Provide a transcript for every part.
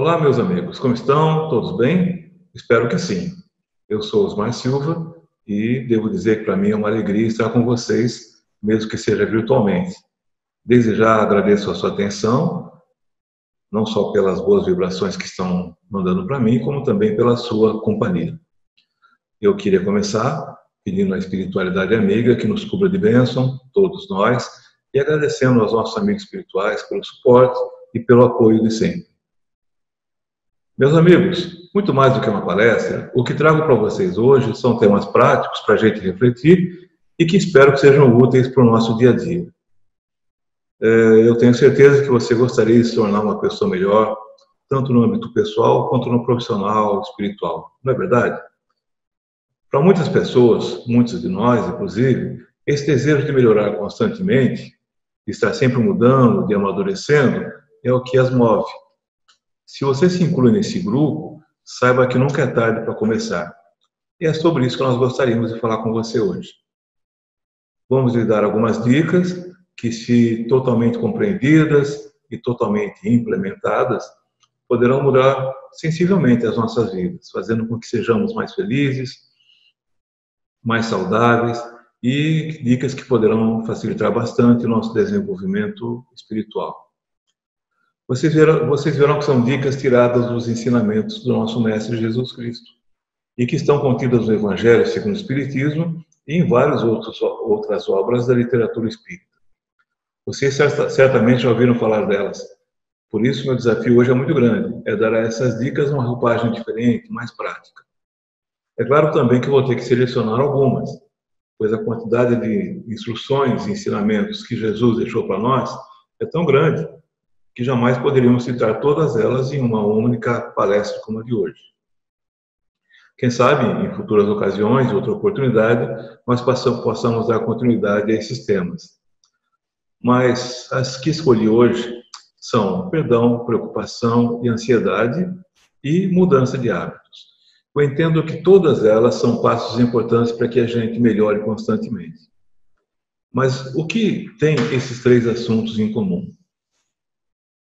Olá, meus amigos, como estão? Todos bem? Espero que sim. Eu sou Osmar Silva e devo dizer que para mim é uma alegria estar com vocês, mesmo que seja virtualmente. Desde já agradeço a sua atenção, não só pelas boas vibrações que estão mandando para mim, como também pela sua companhia. Eu queria começar pedindo à espiritualidade amiga que nos cubra de bênção, todos nós, e agradecendo aos nossos amigos espirituais pelo suporte e pelo apoio de sempre. Meus amigos, muito mais do que uma palestra, o que trago para vocês hoje são temas práticos para a gente refletir e que espero que sejam úteis para o nosso dia a dia. É, eu tenho certeza que você gostaria de se tornar uma pessoa melhor, tanto no âmbito pessoal quanto no profissional, espiritual. Não é verdade? Para muitas pessoas, muitos de nós, inclusive, esse desejo de melhorar constantemente, de estar sempre mudando, de amadurecendo, é o que as move se você se inclui nesse grupo, saiba que nunca é tarde para começar. E é sobre isso que nós gostaríamos de falar com você hoje. Vamos lhe dar algumas dicas que, se totalmente compreendidas e totalmente implementadas, poderão mudar sensivelmente as nossas vidas, fazendo com que sejamos mais felizes, mais saudáveis e dicas que poderão facilitar bastante o nosso desenvolvimento espiritual. Vocês verão, vocês verão que são dicas tiradas dos ensinamentos do nosso Mestre Jesus Cristo e que estão contidas no Evangelho segundo o Espiritismo e em várias outros, outras obras da literatura espírita. Vocês certamente já ouviram falar delas. Por isso, meu desafio hoje é muito grande, é dar a essas dicas uma roupagem diferente, mais prática. É claro também que vou ter que selecionar algumas, pois a quantidade de instruções e ensinamentos que Jesus deixou para nós é tão grande que jamais poderíamos citar todas elas em uma única palestra como a de hoje. Quem sabe, em futuras ocasiões, outra oportunidade, nós possamos dar continuidade a esses temas. Mas as que escolhi hoje são perdão, preocupação e ansiedade e mudança de hábitos. Eu entendo que todas elas são passos importantes para que a gente melhore constantemente. Mas o que tem esses três assuntos em comum?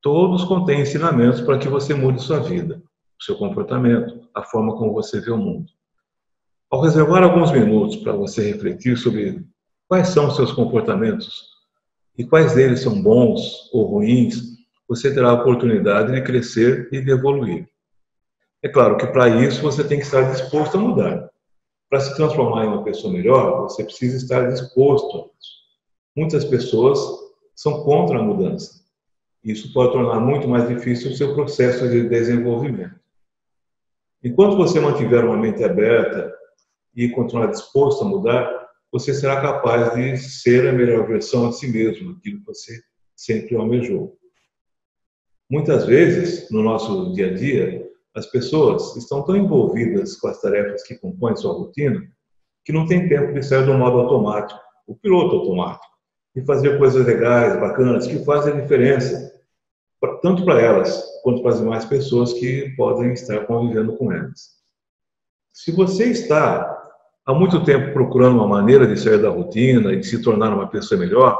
Todos contêm ensinamentos para que você mude sua vida, seu comportamento, a forma como você vê o mundo. Ao reservar alguns minutos para você refletir sobre quais são os seus comportamentos e quais deles são bons ou ruins, você terá a oportunidade de crescer e de evoluir. É claro que para isso você tem que estar disposto a mudar. Para se transformar em uma pessoa melhor, você precisa estar disposto a isso. Muitas pessoas são contra a mudança. Isso pode tornar muito mais difícil o seu processo de desenvolvimento. Enquanto você mantiver uma mente aberta e continuar disposto a mudar, você será capaz de ser a melhor versão de si mesmo, aquilo que você sempre almejou. Muitas vezes, no nosso dia a dia, as pessoas estão tão envolvidas com as tarefas que compõem sua rotina que não tem tempo de sair do modo automático, o piloto automático, e fazer coisas legais, bacanas, que fazem a diferença tanto para elas quanto para as demais pessoas que podem estar convivendo com elas. Se você está há muito tempo procurando uma maneira de sair da rotina e de se tornar uma pessoa melhor,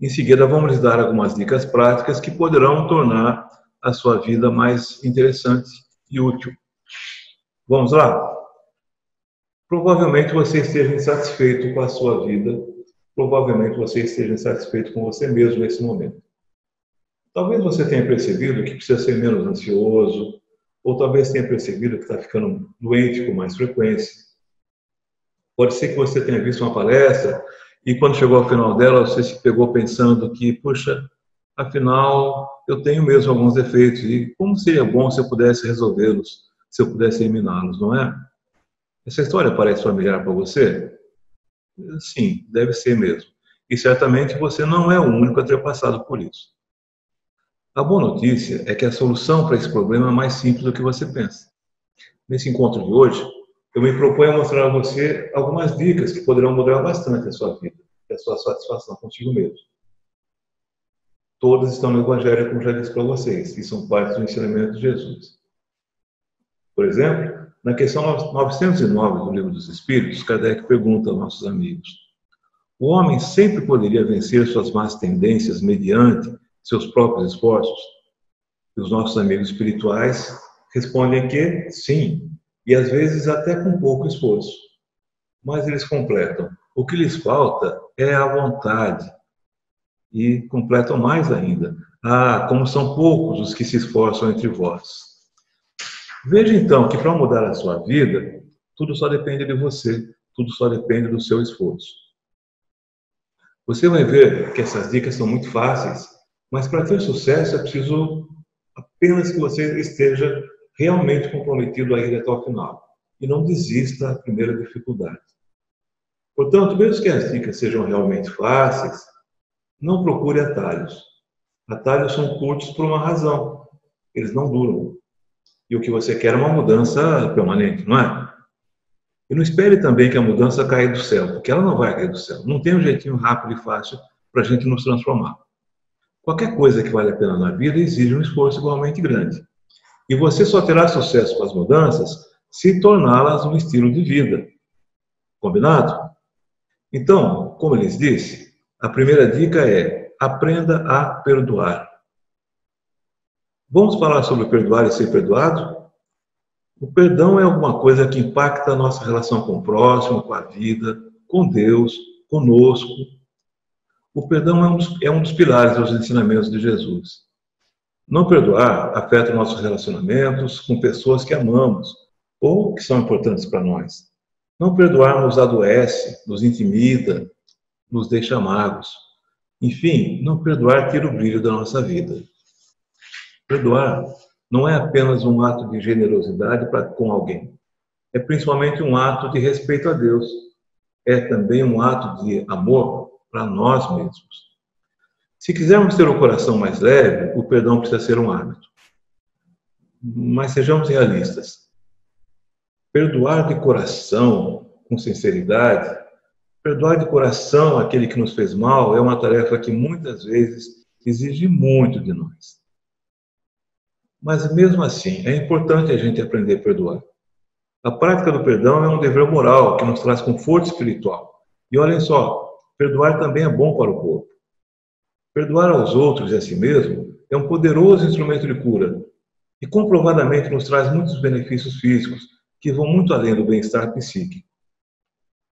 em seguida vamos lhes dar algumas dicas práticas que poderão tornar a sua vida mais interessante e útil. Vamos lá? Provavelmente você esteja insatisfeito com a sua vida, provavelmente você esteja insatisfeito com você mesmo nesse momento. Talvez você tenha percebido que precisa ser menos ansioso, ou talvez tenha percebido que está ficando doente com mais frequência. Pode ser que você tenha visto uma palestra e quando chegou ao final dela você se pegou pensando que, puxa, afinal eu tenho mesmo alguns defeitos e como seria bom se eu pudesse resolvê-los, se eu pudesse eliminá-los, não é? Essa história parece familiar para você? Sim, deve ser mesmo. E certamente você não é o único a ter passado por isso. A boa notícia é que a solução para esse problema é mais simples do que você pensa. Nesse encontro de hoje, eu me proponho a mostrar a você algumas dicas que poderão mudar bastante a sua vida e a sua satisfação consigo mesmo. Todas estão no Evangelho, como já disse para vocês, e são parte do ensinamento de Jesus. Por exemplo, na questão 909 do Livro dos Espíritos, Kardec pergunta aos nossos amigos: O homem sempre poderia vencer suas más tendências mediante seus próprios esforços? E os nossos amigos espirituais respondem que sim, e às vezes até com pouco esforço. Mas eles completam. O que lhes falta é a vontade. E completam mais ainda. Ah, como são poucos os que se esforçam entre vós. Veja então que para mudar a sua vida, tudo só depende de você, tudo só depende do seu esforço. Você vai ver que essas dicas são muito fáceis, mas para ter sucesso é preciso apenas que você esteja realmente comprometido a ir até o final e não desista da primeira dificuldade. Portanto, mesmo que as dicas sejam realmente fáceis, não procure atalhos. Atalhos são curtos por uma razão. Eles não duram. E o que você quer é uma mudança permanente, não é? E não espere também que a mudança caia do céu, porque ela não vai cair do céu. Não tem um jeitinho rápido e fácil para a gente nos transformar. Qualquer coisa que vale a pena na vida exige um esforço igualmente grande. E você só terá sucesso com as mudanças se torná-las um estilo de vida. Combinado? Então, como eu lhes disse, a primeira dica é aprenda a perdoar. Vamos falar sobre perdoar e ser perdoado? O perdão é alguma coisa que impacta a nossa relação com o próximo, com a vida, com Deus, conosco. O perdão é um dos, é um dos pilares dos ensinamentos de Jesus. Não perdoar afeta nossos relacionamentos com pessoas que amamos ou que são importantes para nós. Não perdoar nos adoece, nos intimida, nos deixa magos. Enfim, não perdoar tira o brilho da nossa vida. Perdoar não é apenas um ato de generosidade para com alguém. É principalmente um ato de respeito a Deus. É também um ato de amor para nós mesmos. Se quisermos ter um coração mais leve, o perdão precisa ser um hábito. Mas sejamos realistas. Perdoar de coração, com sinceridade, perdoar de coração aquele que nos fez mal é uma tarefa que muitas vezes exige muito de nós. Mas mesmo assim, é importante a gente aprender a perdoar. A prática do perdão é um dever moral que nos traz conforto espiritual. E olhem só, perdoar também é bom para o corpo. Perdoar aos outros e a si mesmo é um poderoso instrumento de cura e comprovadamente nos traz muitos benefícios físicos que vão muito além do bem-estar psíquico.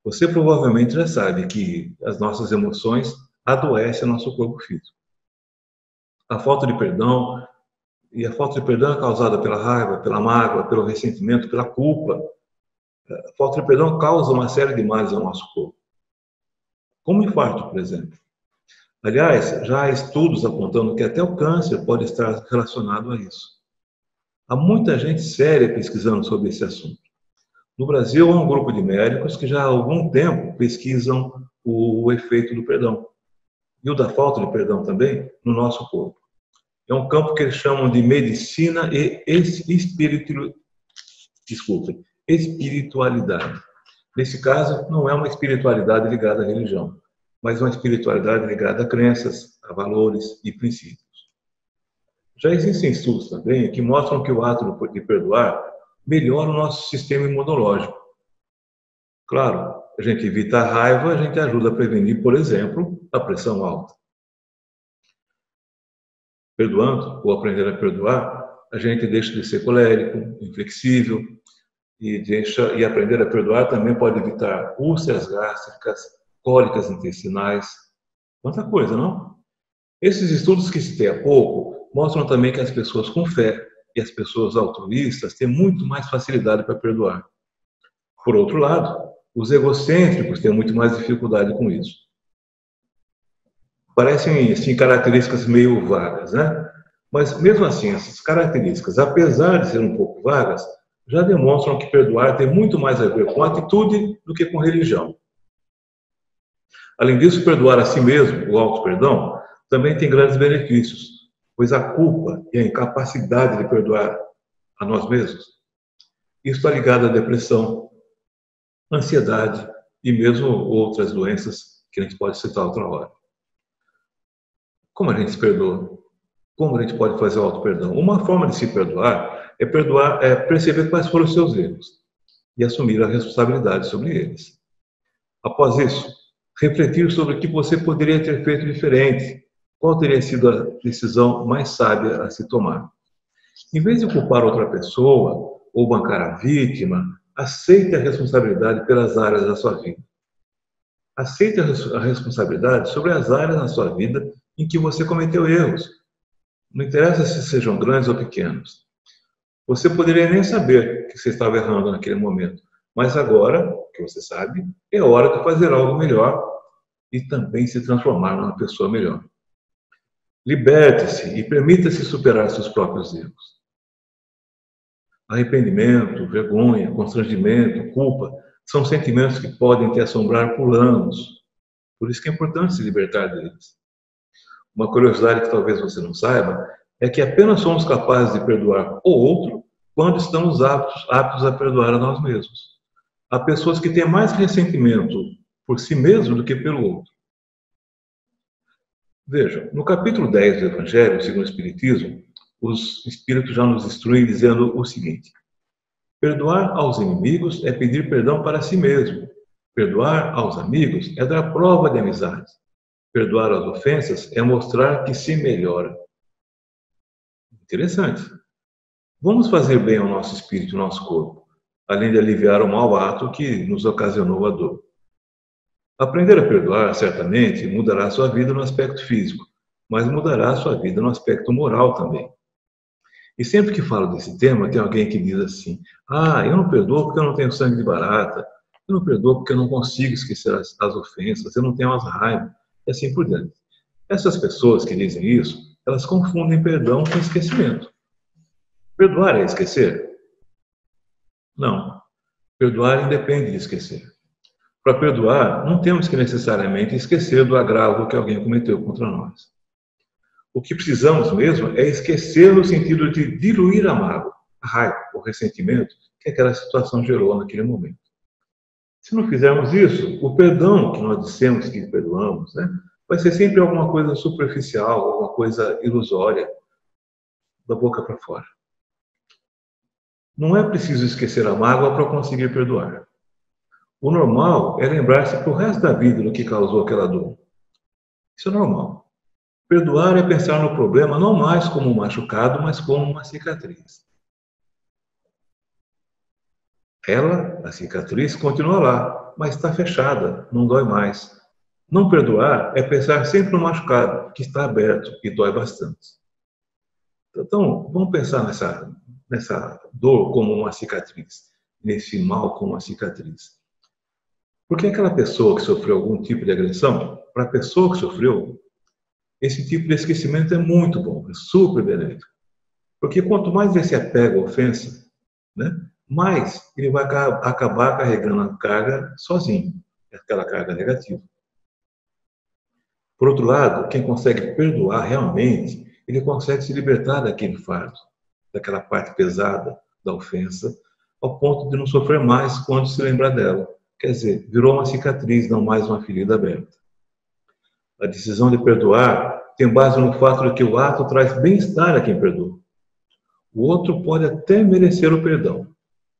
Você provavelmente já sabe que as nossas emoções adoecem nosso corpo físico. A falta de perdão, e a falta de perdão é causada pela raiva, pela mágoa, pelo ressentimento, pela culpa. A falta de perdão causa uma série de males ao nosso corpo. Como infarto, por exemplo. Aliás, já há estudos apontando que até o câncer pode estar relacionado a isso. Há muita gente séria pesquisando sobre esse assunto. No Brasil, há um grupo de médicos que já há algum tempo pesquisam o efeito do perdão e o da falta de perdão também no nosso corpo. É um campo que eles chamam de medicina e espiritu... Espiritualidade. Nesse caso, não é uma espiritualidade ligada à religião, mas uma espiritualidade ligada a crenças, a valores e princípios. Já existem estudos também que mostram que o ato de perdoar melhora o nosso sistema imunológico. Claro, a gente evita a raiva, a gente ajuda a prevenir, por exemplo, a pressão alta. Perdoando ou aprender a perdoar, a gente deixa de ser colérico, inflexível, e, deixa, e aprender a perdoar também pode evitar úlceras gástricas, cólicas intestinais, quanta coisa, não? Esses estudos que citei há pouco mostram também que as pessoas com fé e as pessoas altruístas têm muito mais facilidade para perdoar. Por outro lado, os egocêntricos têm muito mais dificuldade com isso. Parecem, assim, características meio vagas, né? Mas, mesmo assim, essas características, apesar de serem um pouco vagas, já demonstram que perdoar tem muito mais a ver com atitude do que com religião. Além disso, perdoar a si mesmo, o auto-perdão, também tem grandes benefícios, pois a culpa e a incapacidade de perdoar a nós mesmos, está ligado à depressão, ansiedade e mesmo outras doenças que a gente pode citar outra hora. Como a gente se perdoa? Como a gente pode fazer o auto-perdão? Uma forma de se perdoar é perdoar, é perceber quais foram os seus erros e assumir a responsabilidade sobre eles. Após isso, refletir sobre o que você poderia ter feito diferente, qual teria sido a decisão mais sábia a se tomar. Em vez de culpar outra pessoa ou bancar a vítima, aceite a responsabilidade pelas áreas da sua vida. Aceite a responsabilidade sobre as áreas na sua vida em que você cometeu erros. Não interessa se sejam grandes ou pequenos. Você poderia nem saber que você estava errando naquele momento, mas agora, que você sabe, é hora de fazer algo melhor e também se transformar numa pessoa melhor. Liberte-se e permita-se superar seus próprios erros. Arrependimento, vergonha, constrangimento, culpa são sentimentos que podem te assombrar por anos. Por isso que é importante se libertar deles. Uma curiosidade que talvez você não saiba é que apenas somos capazes de perdoar o outro quando estamos aptos, aptos a perdoar a nós mesmos. Há pessoas que têm mais ressentimento por si mesmo do que pelo outro. Veja, no capítulo 10 do Evangelho, segundo o Espiritismo, os Espíritos já nos instruem dizendo o seguinte: Perdoar aos inimigos é pedir perdão para si mesmo. Perdoar aos amigos é dar prova de amizade. Perdoar as ofensas é mostrar que se melhora. Interessante. Vamos fazer bem ao nosso espírito, ao nosso corpo, além de aliviar o mau ato que nos ocasionou a dor. Aprender a perdoar, certamente, mudará sua vida no aspecto físico, mas mudará sua vida no aspecto moral também. E sempre que falo desse tema, tem alguém que diz assim: Ah, eu não perdoo porque eu não tenho sangue de barata, eu não perdoo porque eu não consigo esquecer as, as ofensas, eu não tenho Alzheimer, e assim por diante. Essas pessoas que dizem isso, elas confundem perdão com esquecimento. Perdoar é esquecer? Não. Perdoar independe de esquecer. Para perdoar, não temos que necessariamente esquecer do agravo que alguém cometeu contra nós. O que precisamos mesmo é esquecer no sentido de diluir a mágoa, a raiva, o ressentimento que aquela situação gerou naquele momento. Se não fizermos isso, o perdão que nós dissemos que perdoamos, né, vai ser sempre alguma coisa superficial, alguma coisa ilusória, da boca para fora. Não é preciso esquecer a mágoa para conseguir perdoar. O normal é lembrar-se para o resto da vida do que causou aquela dor. Isso é normal. Perdoar é pensar no problema não mais como um machucado, mas como uma cicatriz. Ela, a cicatriz, continua lá, mas está fechada, não dói mais. Não perdoar é pensar sempre no machucado, que está aberto e dói bastante. Então, vamos pensar nessa, nessa dor como uma cicatriz, nesse mal como uma cicatriz. Porque aquela pessoa que sofreu algum tipo de agressão, para a pessoa que sofreu, esse tipo de esquecimento é muito bom, é super benéfico. Porque quanto mais ele se apega à ofensa, né, mais ele vai acabar carregando a carga sozinho, aquela carga negativa. Por outro lado, quem consegue perdoar realmente, ele consegue se libertar daquele fardo, daquela parte pesada da ofensa, ao ponto de não sofrer mais quando se lembrar dela. Quer dizer, virou uma cicatriz, não mais uma ferida aberta. A decisão de perdoar tem base no fato de que o ato traz bem-estar a quem perdoa. O outro pode até merecer o perdão.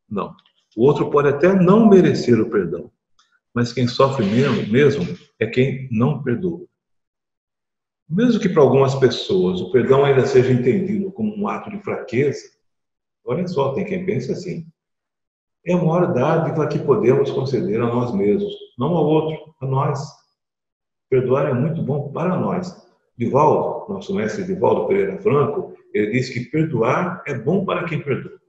Não. O outro pode até não merecer o perdão. Mas quem sofre mesmo, mesmo é quem não perdoa. Mesmo que para algumas pessoas o perdão ainda seja entendido como um ato de fraqueza, olha só, tem quem pense assim é a maior dádiva que podemos conceder a nós mesmos, não ao outro, a nós. Perdoar é muito bom para nós. Divaldo, nosso mestre Divaldo Pereira Franco, ele diz que perdoar é bom para quem perdoa.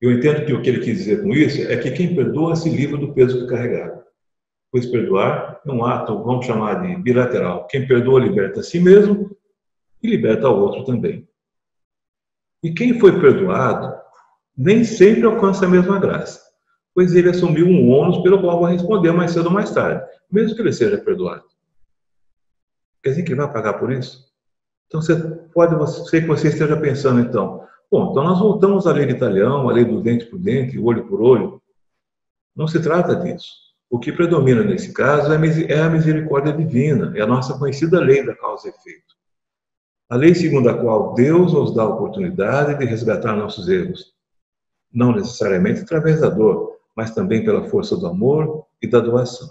Eu entendo que o que ele quis dizer com isso é que quem perdoa se livra do peso que carregava. Pois perdoar é um ato, vamos chamar de bilateral. Quem perdoa liberta a si mesmo e liberta o outro também. E quem foi perdoado nem sempre alcança a mesma graça, pois ele assumiu um ônus pelo qual vai responder mais cedo ou mais tarde, mesmo que ele seja perdoado. Quer dizer que ele vai pagar por isso? Então, você pode ser que você esteja pensando, então, bom, então nós voltamos à lei de Italião, à lei do dente por dente, olho por olho. Não se trata disso. O que predomina nesse caso é, é a misericórdia divina, é a nossa conhecida lei da causa e efeito. A lei segundo a qual Deus nos dá a oportunidade de resgatar nossos erros, não necessariamente através da dor, mas também pela força do amor e da doação.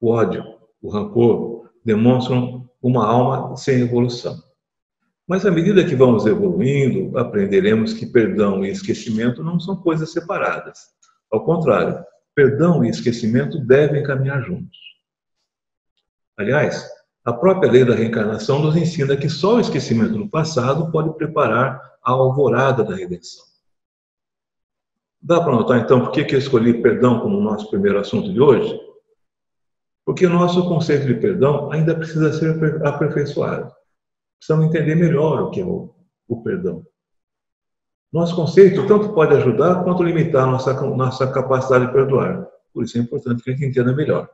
O ódio, o rancor demonstram uma alma sem evolução. Mas à medida que vamos evoluindo, aprenderemos que perdão e esquecimento não são coisas separadas. Ao contrário, perdão e esquecimento devem caminhar juntos. Aliás, a própria lei da reencarnação nos ensina que só o esquecimento do passado pode preparar a alvorada da redenção. Dá para notar então por que, eu escolhi perdão como nosso primeiro assunto de hoje? Porque o nosso conceito de perdão ainda precisa ser aperfeiçoado. Precisamos entender melhor o que é o, o perdão. Nosso conceito tanto pode ajudar quanto limitar nossa, nossa capacidade de perdoar. Por isso é importante que a gente entenda melhor.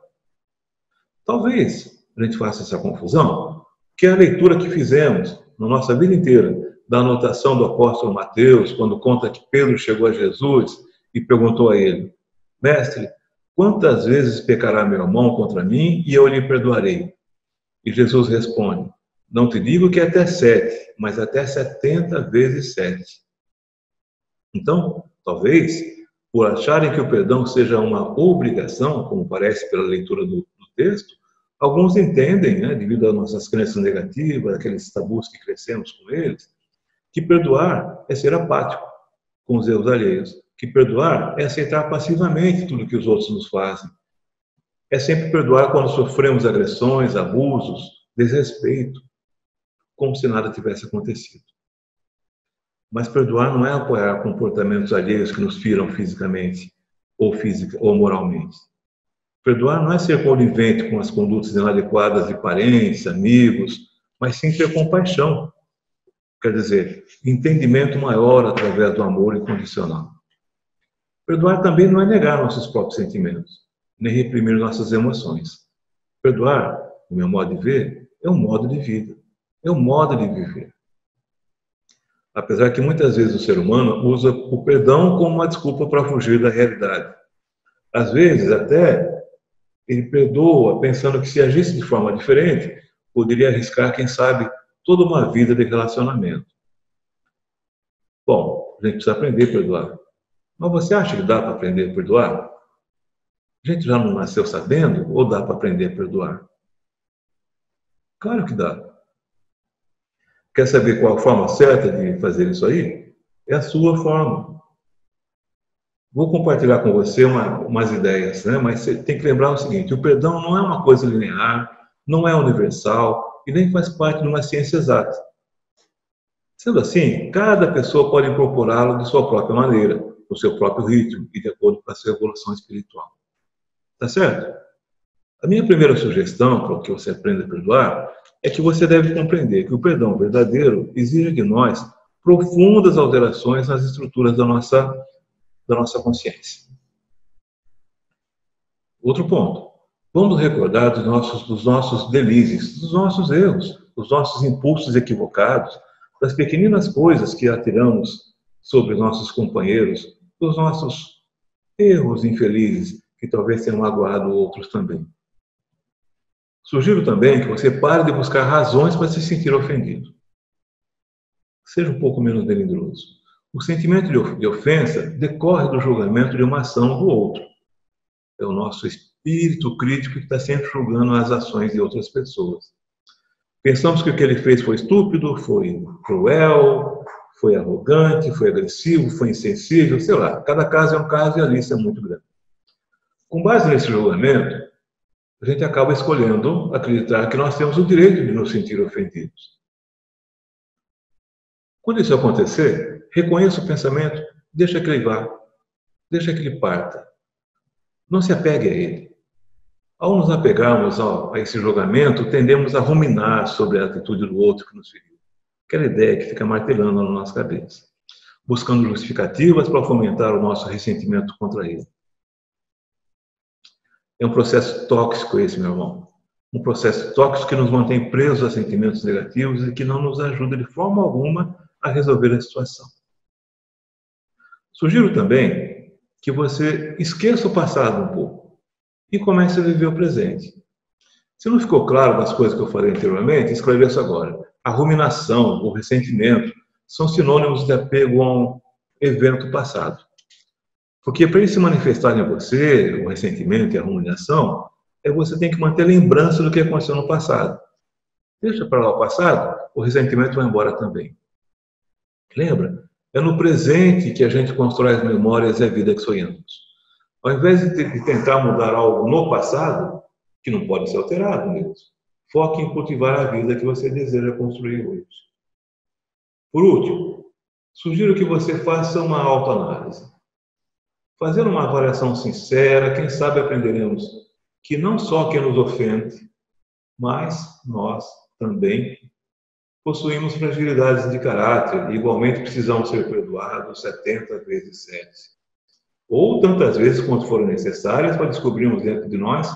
Talvez a gente faça essa confusão, que é a leitura que fizemos na nossa vida inteira da anotação do apóstolo Mateus, quando conta que Pedro chegou a Jesus e perguntou a ele: Mestre, quantas vezes pecará meu irmão contra mim e eu lhe perdoarei? E Jesus responde: Não te digo que é até sete, mas até setenta vezes sete. Então, talvez, por acharem que o perdão seja uma obrigação, como parece pela leitura do, do texto, Alguns entendem, né, devido às nossas crenças negativas, aqueles tabus que crescemos com eles, que perdoar é ser apático com os erros alheios, que perdoar é aceitar passivamente tudo que os outros nos fazem. É sempre perdoar quando sofremos agressões, abusos, desrespeito, como se nada tivesse acontecido. Mas perdoar não é apoiar comportamentos alheios que nos firam fisicamente ou física ou moralmente. Perdoar não é ser conivente com as condutas inadequadas de parentes, amigos, mas sim ter compaixão. Quer dizer, entendimento maior através do amor incondicional. Perdoar também não é negar nossos próprios sentimentos, nem reprimir nossas emoções. Perdoar, no meu modo de ver, é um modo de vida, é um modo de viver. Apesar que muitas vezes o ser humano usa o perdão como uma desculpa para fugir da realidade. Às vezes, até ele perdoa pensando que se agisse de forma diferente, poderia arriscar, quem sabe, toda uma vida de relacionamento. Bom, a gente precisa aprender a perdoar. Mas você acha que dá para aprender a perdoar? A gente já não nasceu sabendo ou dá para aprender a perdoar? Claro que dá. Quer saber qual a forma certa de fazer isso aí? É a sua forma. Vou compartilhar com você uma, umas ideias, né? mas você tem que lembrar o seguinte: o perdão não é uma coisa linear, não é universal e nem faz parte de uma ciência exata. Sendo assim, cada pessoa pode incorporá-lo de sua própria maneira, no seu próprio ritmo e de acordo com a sua evolução espiritual. Tá certo? A minha primeira sugestão para que você aprenda a perdoar é que você deve compreender que o perdão verdadeiro exige de nós profundas alterações nas estruturas da nossa da nossa consciência. Outro ponto. Vamos recordar dos nossos, dos nossos dos nossos erros, dos nossos impulsos equivocados, das pequeninas coisas que atiramos sobre nossos companheiros, dos nossos erros infelizes que talvez tenham magoado outros também. Sugiro também que você pare de buscar razões para se sentir ofendido. Seja um pouco menos melindroso. O sentimento de ofensa decorre do julgamento de uma ação do outro. É o nosso espírito crítico que está sempre julgando as ações de outras pessoas. Pensamos que o que ele fez foi estúpido, foi cruel, foi arrogante, foi agressivo, foi insensível, sei lá. Cada caso é um caso e a lista é muito grande. Com base nesse julgamento, a gente acaba escolhendo acreditar que nós temos o direito de nos sentir ofendidos. Quando isso acontecer, reconheça o pensamento, deixa que ele vá, deixa que ele parta. Não se apegue a ele. Ao nos apegarmos a esse julgamento, tendemos a ruminar sobre a atitude do outro que nos feriu. Aquela ideia que fica martelando na nossa cabeça, buscando justificativas para fomentar o nosso ressentimento contra ele. É um processo tóxico esse, meu irmão. Um processo tóxico que nos mantém presos a sentimentos negativos e que não nos ajuda de forma alguma a resolver a situação. Sugiro também que você esqueça o passado um pouco e comece a viver o presente. Se não ficou claro das coisas que eu falei anteriormente, esclareça agora. A ruminação, o ressentimento, são sinônimos de apego a um evento passado. Porque para ele se manifestar em você, o ressentimento e a ruminação, é você tem que manter lembrança do que aconteceu no passado. deixa para lá o passado, o ressentimento vai embora também. Lembra? É no presente que a gente constrói as memórias e a vida que sonhamos. Ao invés de tentar mudar algo no passado, que não pode ser alterado mesmo, foque em cultivar a vida que você deseja construir hoje. Por último, sugiro que você faça uma autoanálise. Fazendo uma avaliação sincera, quem sabe aprenderemos que não só quem nos ofende, mas nós também possuímos fragilidades de caráter e igualmente precisamos ser perdoados 70 vezes 7. Ou tantas vezes quanto forem necessárias para descobrirmos dentro de nós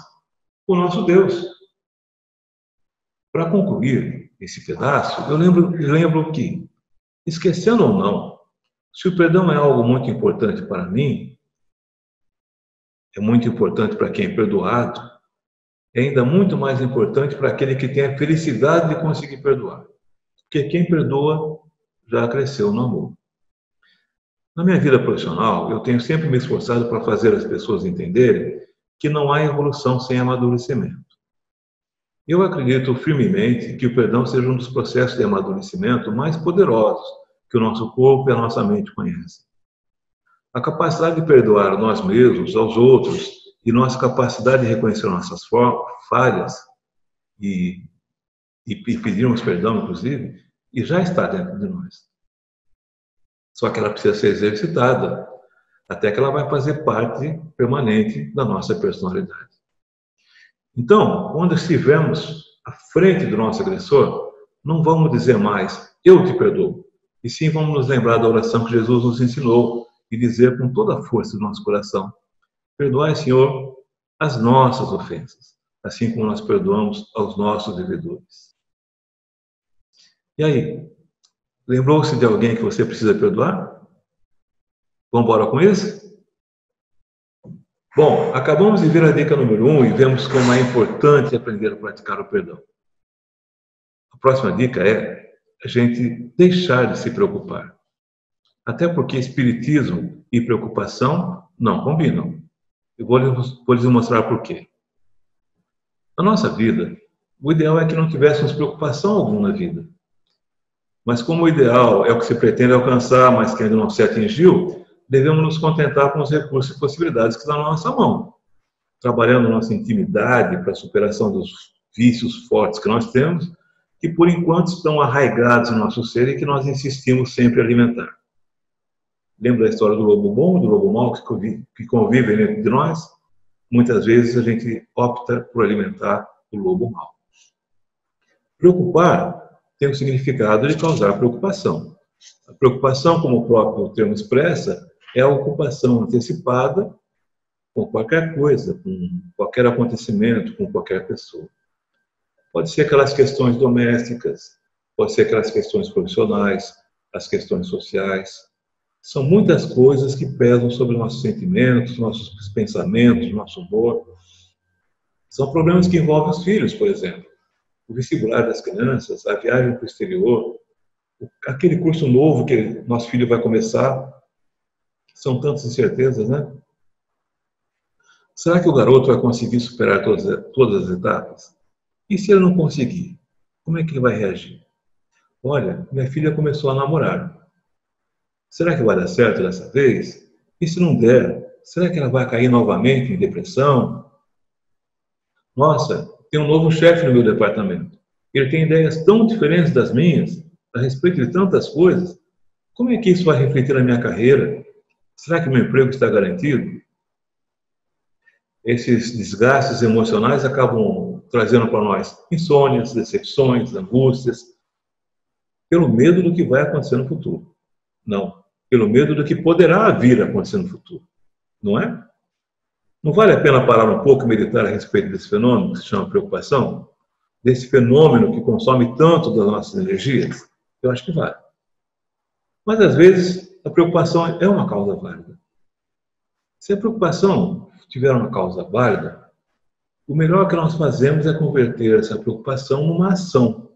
o nosso Deus. Para concluir esse pedaço, eu lembro, lembro que, esquecendo ou não, se o perdão é algo muito importante para mim, é muito importante para quem é perdoado, é ainda muito mais importante para aquele que tem a felicidade de conseguir perdoar. Porque quem perdoa já cresceu no amor. Na minha vida profissional, eu tenho sempre me esforçado para fazer as pessoas entenderem que não há evolução sem amadurecimento. Eu acredito firmemente que o perdão seja um dos processos de amadurecimento mais poderosos que o nosso corpo e a nossa mente conhecem. A capacidade de perdoar nós mesmos, aos outros, e nossa capacidade de reconhecer nossas falhas e e pedirmos perdão, inclusive, e já está dentro de nós. Só que ela precisa ser exercitada até que ela vai fazer parte permanente da nossa personalidade. Então, quando estivermos à frente do nosso agressor, não vamos dizer mais, eu te perdoo. E sim vamos nos lembrar da oração que Jesus nos ensinou e dizer com toda a força do nosso coração: Perdoai, Senhor, as nossas ofensas, assim como nós perdoamos aos nossos devedores. E aí? Lembrou-se de alguém que você precisa perdoar? Vamos embora com isso? Bom, acabamos de ver a dica número um e vemos como é importante aprender a praticar o perdão. A próxima dica é a gente deixar de se preocupar. Até porque espiritismo e preocupação não combinam. Eu vou lhes, vou lhes mostrar por quê. Na nossa vida, o ideal é que não tivéssemos preocupação alguma na vida. Mas como o ideal é o que se pretende alcançar, mas que ainda não se atingiu, devemos nos contentar com os recursos e possibilidades que estão na nossa mão. Trabalhando nossa intimidade para a superação dos vícios fortes que nós temos, que por enquanto estão arraigados no nosso ser e que nós insistimos sempre a alimentar. Lembra a história do lobo bom e do lobo mau que convivem dentro de nós? Muitas vezes a gente opta por alimentar o lobo mau. Preocupar tem o significado de causar preocupação. A preocupação, como o próprio termo expressa, é a ocupação antecipada com qualquer coisa, com qualquer acontecimento, com qualquer pessoa. Pode ser aquelas questões domésticas, pode ser aquelas questões profissionais, as questões sociais. São muitas coisas que pesam sobre nossos sentimentos, nossos pensamentos, nosso humor. São problemas que envolvem os filhos, por exemplo o vestibular das crianças, a viagem para o exterior, aquele curso novo que nosso filho vai começar. São tantas incertezas, né? Será que o garoto vai conseguir superar todas, todas as etapas? E se ele não conseguir, como é que ele vai reagir? Olha, minha filha começou a namorar. Será que vai dar certo dessa vez? E se não der, será que ela vai cair novamente em depressão? Nossa, tem um novo chefe no meu departamento. Ele tem ideias tão diferentes das minhas a respeito de tantas coisas. Como é que isso vai refletir na minha carreira? Será que meu emprego está garantido? Esses desgastes emocionais acabam trazendo para nós insônias, decepções, angústias, pelo medo do que vai acontecer no futuro. Não, pelo medo do que poderá vir a acontecer no futuro. Não é? Não vale a pena parar um pouco e meditar a respeito desse fenômeno que se chama preocupação? Desse fenômeno que consome tanto das nossas energias? Eu acho que vale. Mas, às vezes, a preocupação é uma causa válida. Se a preocupação tiver uma causa válida, o melhor que nós fazemos é converter essa preocupação numa ação,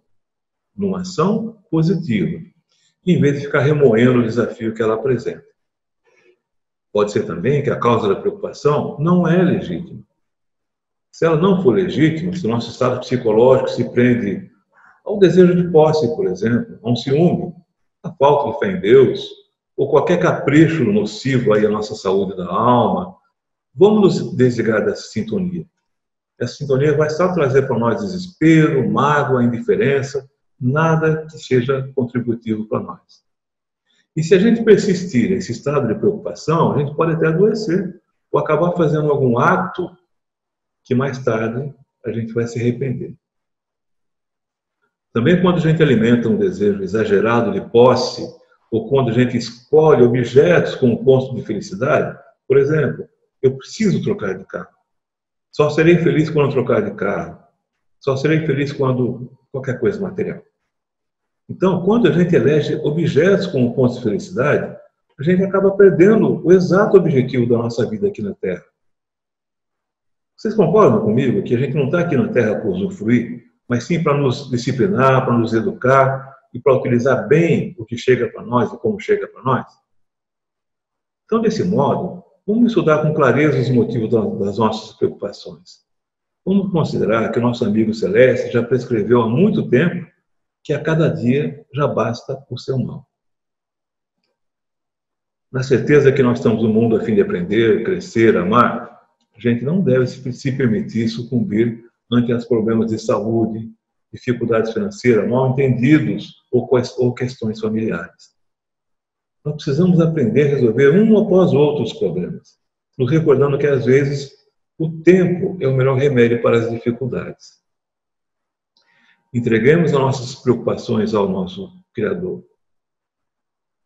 numa ação positiva, em vez de ficar remoendo o desafio que ela apresenta. Pode ser também que a causa da preocupação não é legítima. Se ela não for legítima, se o nosso estado psicológico se prende ao desejo de posse, por exemplo, a um ciúme, a falta de fé em Deus, ou qualquer capricho nocivo aí à nossa saúde da alma. Vamos nos desligar dessa sintonia. Essa sintonia vai só trazer para nós desespero, mágoa, indiferença, nada que seja contributivo para nós. E se a gente persistir nesse estado de preocupação, a gente pode até adoecer ou acabar fazendo algum ato que mais tarde a gente vai se arrepender. Também quando a gente alimenta um desejo exagerado de posse, ou quando a gente escolhe objetos como ponto de felicidade, por exemplo, eu preciso trocar de carro. Só serei feliz quando trocar de carro. Só serei feliz quando qualquer coisa material. Então, quando a gente elege objetos como pontos de felicidade, a gente acaba perdendo o exato objetivo da nossa vida aqui na Terra. Vocês concordam comigo que a gente não está aqui na Terra para usufruir, mas sim para nos disciplinar, para nos educar e para utilizar bem o que chega para nós e como chega para nós? Então, desse modo, vamos estudar com clareza os motivos das nossas preocupações. Vamos considerar que o nosso amigo Celeste já prescreveu há muito tempo que a cada dia já basta o seu mal. Na certeza que nós estamos no mundo a fim de aprender, crescer, amar, a gente não deve se permitir sucumbir ante os problemas de saúde, dificuldades financeiras, mal entendidos ou questões familiares. Nós precisamos aprender a resolver um após outro os problemas, nos recordando que às vezes o tempo é o melhor remédio para as dificuldades. Entreguemos as nossas preocupações ao nosso Criador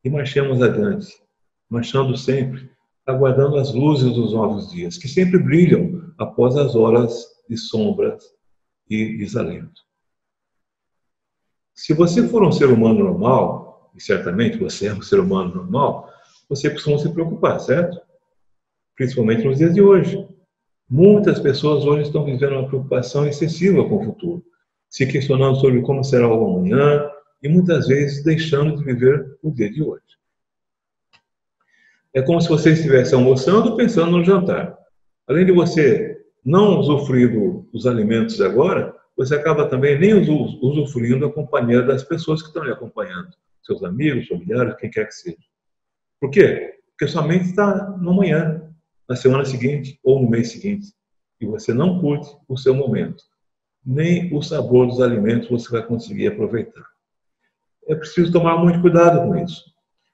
e marchemos adiante, marchando sempre, aguardando as luzes dos novos dias, que sempre brilham após as horas de sombras e desalento. Se você for um ser humano normal, e certamente você é um ser humano normal, você costuma se preocupar, certo? Principalmente nos dias de hoje. Muitas pessoas hoje estão vivendo uma preocupação excessiva com o futuro se questionando sobre como será o amanhã e muitas vezes deixando de viver o dia de hoje. É como se você estivesse almoçando pensando no jantar. Além de você não usufruir dos alimentos agora, você acaba também nem usufruindo da companhia das pessoas que estão lhe acompanhando, seus amigos, familiares, quem quer que seja. Por quê? Porque sua mente está no amanhã, na semana seguinte ou no mês seguinte, e você não curte o seu momento nem o sabor dos alimentos você vai conseguir aproveitar. É preciso tomar muito cuidado com isso,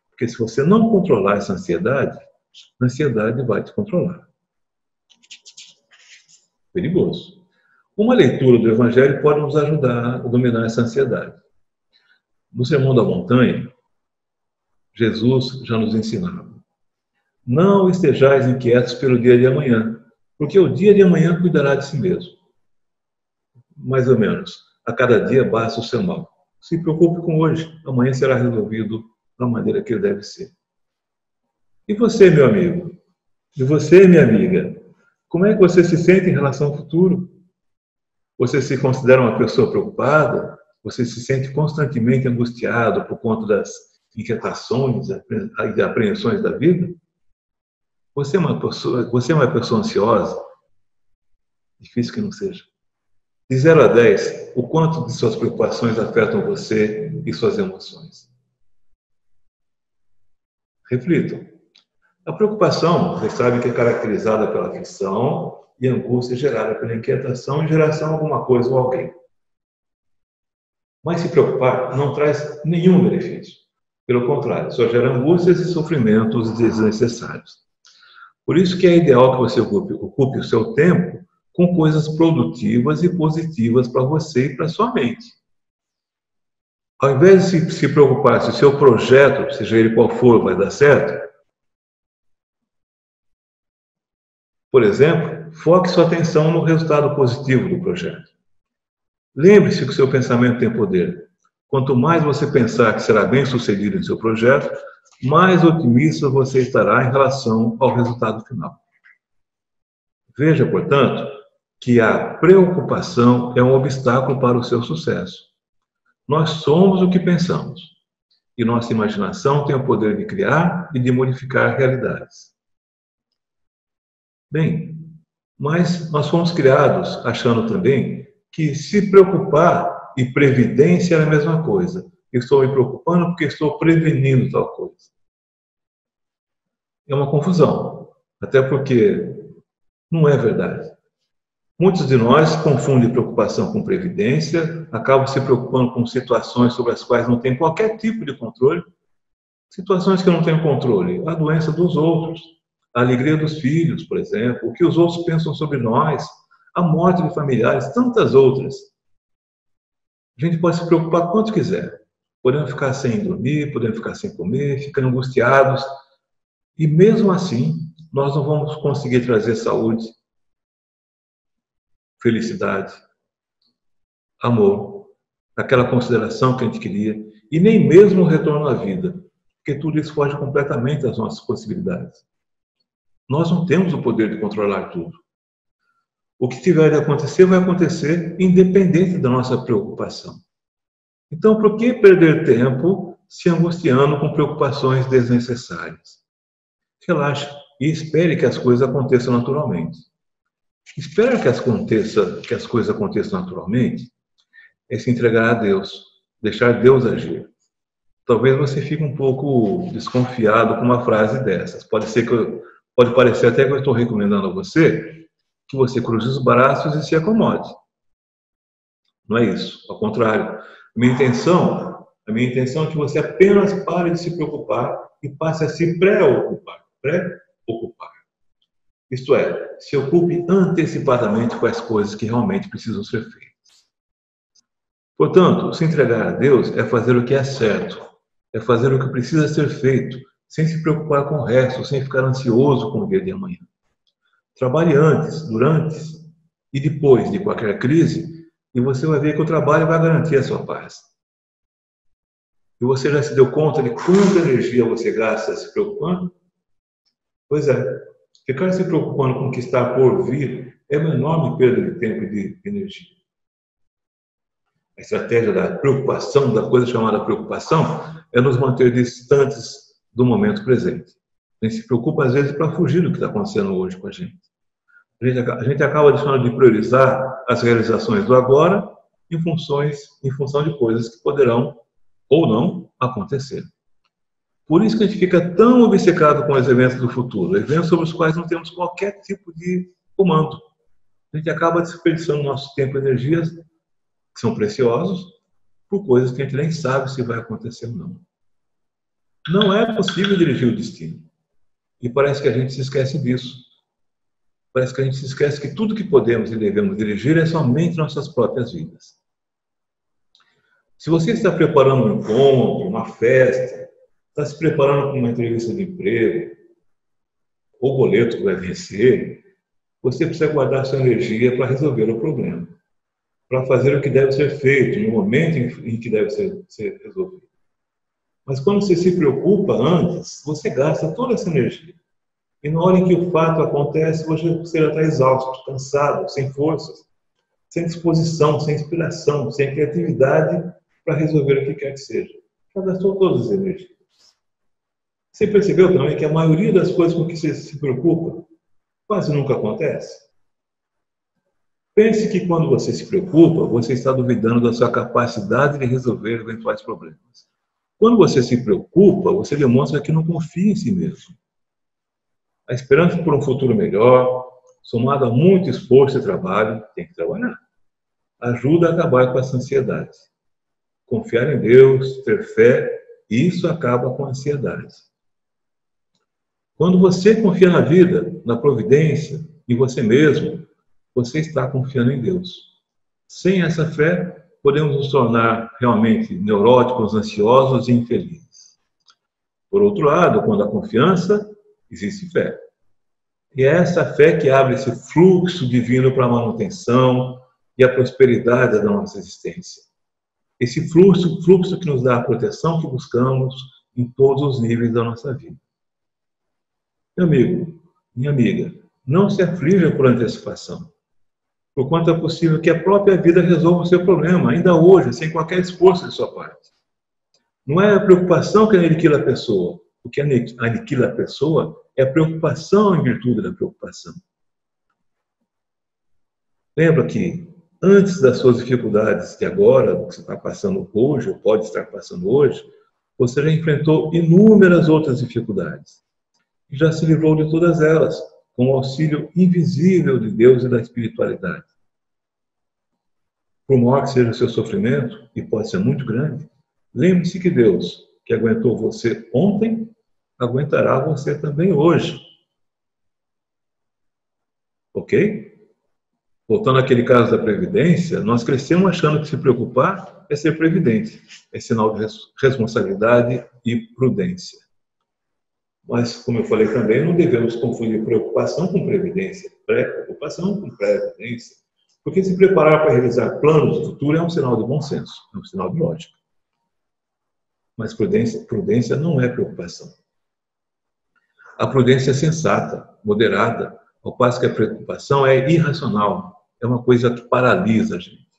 porque se você não controlar essa ansiedade, a ansiedade vai te controlar. Perigoso. Uma leitura do Evangelho pode nos ajudar a dominar essa ansiedade. No Sermão da Montanha, Jesus já nos ensinava: Não estejais inquietos pelo dia de amanhã, porque o dia de amanhã cuidará de si mesmo mais ou menos. A cada dia basta o seu mal. Se preocupe com hoje, amanhã será resolvido da maneira que deve ser. E você, meu amigo? E você, minha amiga? Como é que você se sente em relação ao futuro? Você se considera uma pessoa preocupada? Você se sente constantemente angustiado por conta das inquietações e apreensões da vida? Você é uma pessoa, você é uma pessoa ansiosa? Difícil que não seja. De 0 a 10, o quanto de suas preocupações afetam você e suas emoções? Reflitam. A preocupação, vocês sabem que é caracterizada pela aflição e angústia gerada pela inquietação e geração de alguma coisa ou alguém. Mas se preocupar não traz nenhum benefício. Pelo contrário, só gera angústias e sofrimentos desnecessários. Por isso que é ideal que você ocupe, ocupe o seu tempo com coisas produtivas e positivas para você e para sua mente. Ao invés de se, preocupar se o seu projeto, seja ele qual for, vai dar certo, por exemplo, foque sua atenção no resultado positivo do projeto. Lembre-se que o seu pensamento tem poder. Quanto mais você pensar que será bem sucedido em seu projeto, mais otimista você estará em relação ao resultado final. Veja, portanto, que a preocupação é um obstáculo para o seu sucesso. Nós somos o que pensamos. E nossa imaginação tem o poder de criar e de modificar realidades. Bem, mas nós fomos criados achando também que se preocupar e previdência é a mesma coisa. Estou me preocupando porque estou prevenindo tal coisa. É uma confusão, até porque não é verdade. Muitos de nós confundem preocupação com previdência, acabam se preocupando com situações sobre as quais não tem qualquer tipo de controle. Situações que não têm controle, a doença dos outros, a alegria dos filhos, por exemplo, o que os outros pensam sobre nós, a morte de familiares, tantas outras. A gente pode se preocupar quanto quiser. Podemos ficar sem dormir, podemos ficar sem comer, ficando angustiados. E mesmo assim, nós não vamos conseguir trazer saúde, felicidade, amor, aquela consideração que a gente queria, e nem mesmo o retorno à vida, porque tudo isso foge completamente das nossas possibilidades. Nós não temos o poder de controlar tudo. O que tiver de acontecer, vai acontecer independente da nossa preocupação. Então, por que perder tempo se angustiando com preocupações desnecessárias? Relaxe e espere que as coisas aconteçam naturalmente. Espera que as, aconteça, que as coisas aconteçam naturalmente é se entregar a Deus, deixar Deus agir. Talvez você fique um pouco desconfiado com uma frase dessas. Pode ser que eu, pode parecer até que eu estou recomendando a você que você cruze os braços e se acomode. Não é isso. Ao contrário, minha intenção, a minha intenção é que você apenas pare de se preocupar e passe a se preocupar. Pré-ocupar. Isto é, se ocupe antecipadamente com as coisas que realmente precisam ser feitas. Portanto, se entregar a Deus é fazer o que é certo, é fazer o que precisa ser feito, sem se preocupar com o resto, sem ficar ansioso com o dia de amanhã. Trabalhe antes, durante e depois de qualquer crise, e você vai ver que o trabalho vai garantir a sua paz. E você já se deu conta de quanta energia você gasta se preocupando? Pois é, Ficar se preocupando com o que está por vir é uma enorme perda de tempo e de energia. A estratégia da preocupação, da coisa chamada preocupação, é nos manter distantes do momento presente. A gente se preocupa, às vezes, para fugir do que está acontecendo hoje com a gente. A gente, a gente acaba deixando de priorizar as realizações do agora em, funções, em função de coisas que poderão ou não acontecer. Por isso que a gente fica tão obcecado com os eventos do futuro, eventos sobre os quais não temos qualquer tipo de comando. A gente acaba desperdiçando nosso tempo e energias, que são preciosos, por coisas que a gente nem sabe se vai acontecer ou não. Não é possível dirigir o destino. E parece que a gente se esquece disso. Parece que a gente se esquece que tudo que podemos e devemos dirigir é somente nossas próprias vidas. Se você está preparando um encontro, uma festa, está se preparando para uma entrevista de emprego, ou boleto que vai vencer, você precisa guardar sua energia para resolver o problema, para fazer o que deve ser feito no momento em que deve ser, ser resolvido. Mas quando você se preocupa antes, você gasta toda essa energia. E na hora em que o fato acontece, você já está exausto, cansado, sem forças, sem disposição, sem inspiração, sem criatividade para resolver o que quer que seja. Já gastou todas as energias. Você percebeu também que a maioria das coisas com que você se preocupa quase nunca acontece? Pense que quando você se preocupa, você está duvidando da sua capacidade de resolver eventuais problemas. Quando você se preocupa, você demonstra que não confia em si mesmo. A esperança por um futuro melhor, somada a muito esforço e trabalho, tem que trabalhar. Ajuda a acabar com essa ansiedade. Confiar em Deus, ter fé, isso acaba com a ansiedade. Quando você confia na vida, na providência, em você mesmo, você está confiando em Deus. Sem essa fé, podemos nos tornar realmente neuróticos, ansiosos e infelizes. Por outro lado, quando há confiança, existe fé. E é essa fé que abre esse fluxo divino para a manutenção e a prosperidade da nossa existência. Esse fluxo, fluxo que nos dá a proteção que buscamos em todos os níveis da nossa vida. Meu amigo, minha amiga, não se aflija por antecipação. Por quanto é possível que a própria vida resolva o seu problema, ainda hoje, sem qualquer esforço de sua parte. Não é a preocupação que aniquila a pessoa. O que aniquila a pessoa é a preocupação em virtude da preocupação. Lembra que antes das suas dificuldades de agora, que você está passando hoje, ou pode estar passando hoje, você já enfrentou inúmeras outras dificuldades. E já se livrou de todas elas, com o auxílio invisível de Deus e da espiritualidade. Por maior que seja o seu sofrimento, e pode ser muito grande, lembre-se que Deus, que aguentou você ontem, aguentará você também hoje. Ok? Voltando àquele caso da Previdência, nós crescemos achando que se preocupar é ser previdente, é sinal de responsabilidade e prudência. Mas, como eu falei também, não devemos confundir preocupação com previdência, pré-preocupação com previdência, porque se preparar para realizar planos do futuro é um sinal de bom senso, é um sinal de lógica. Mas prudência, prudência não é preocupação. A prudência é sensata, moderada, ao passo que a preocupação é irracional, é uma coisa que paralisa a gente.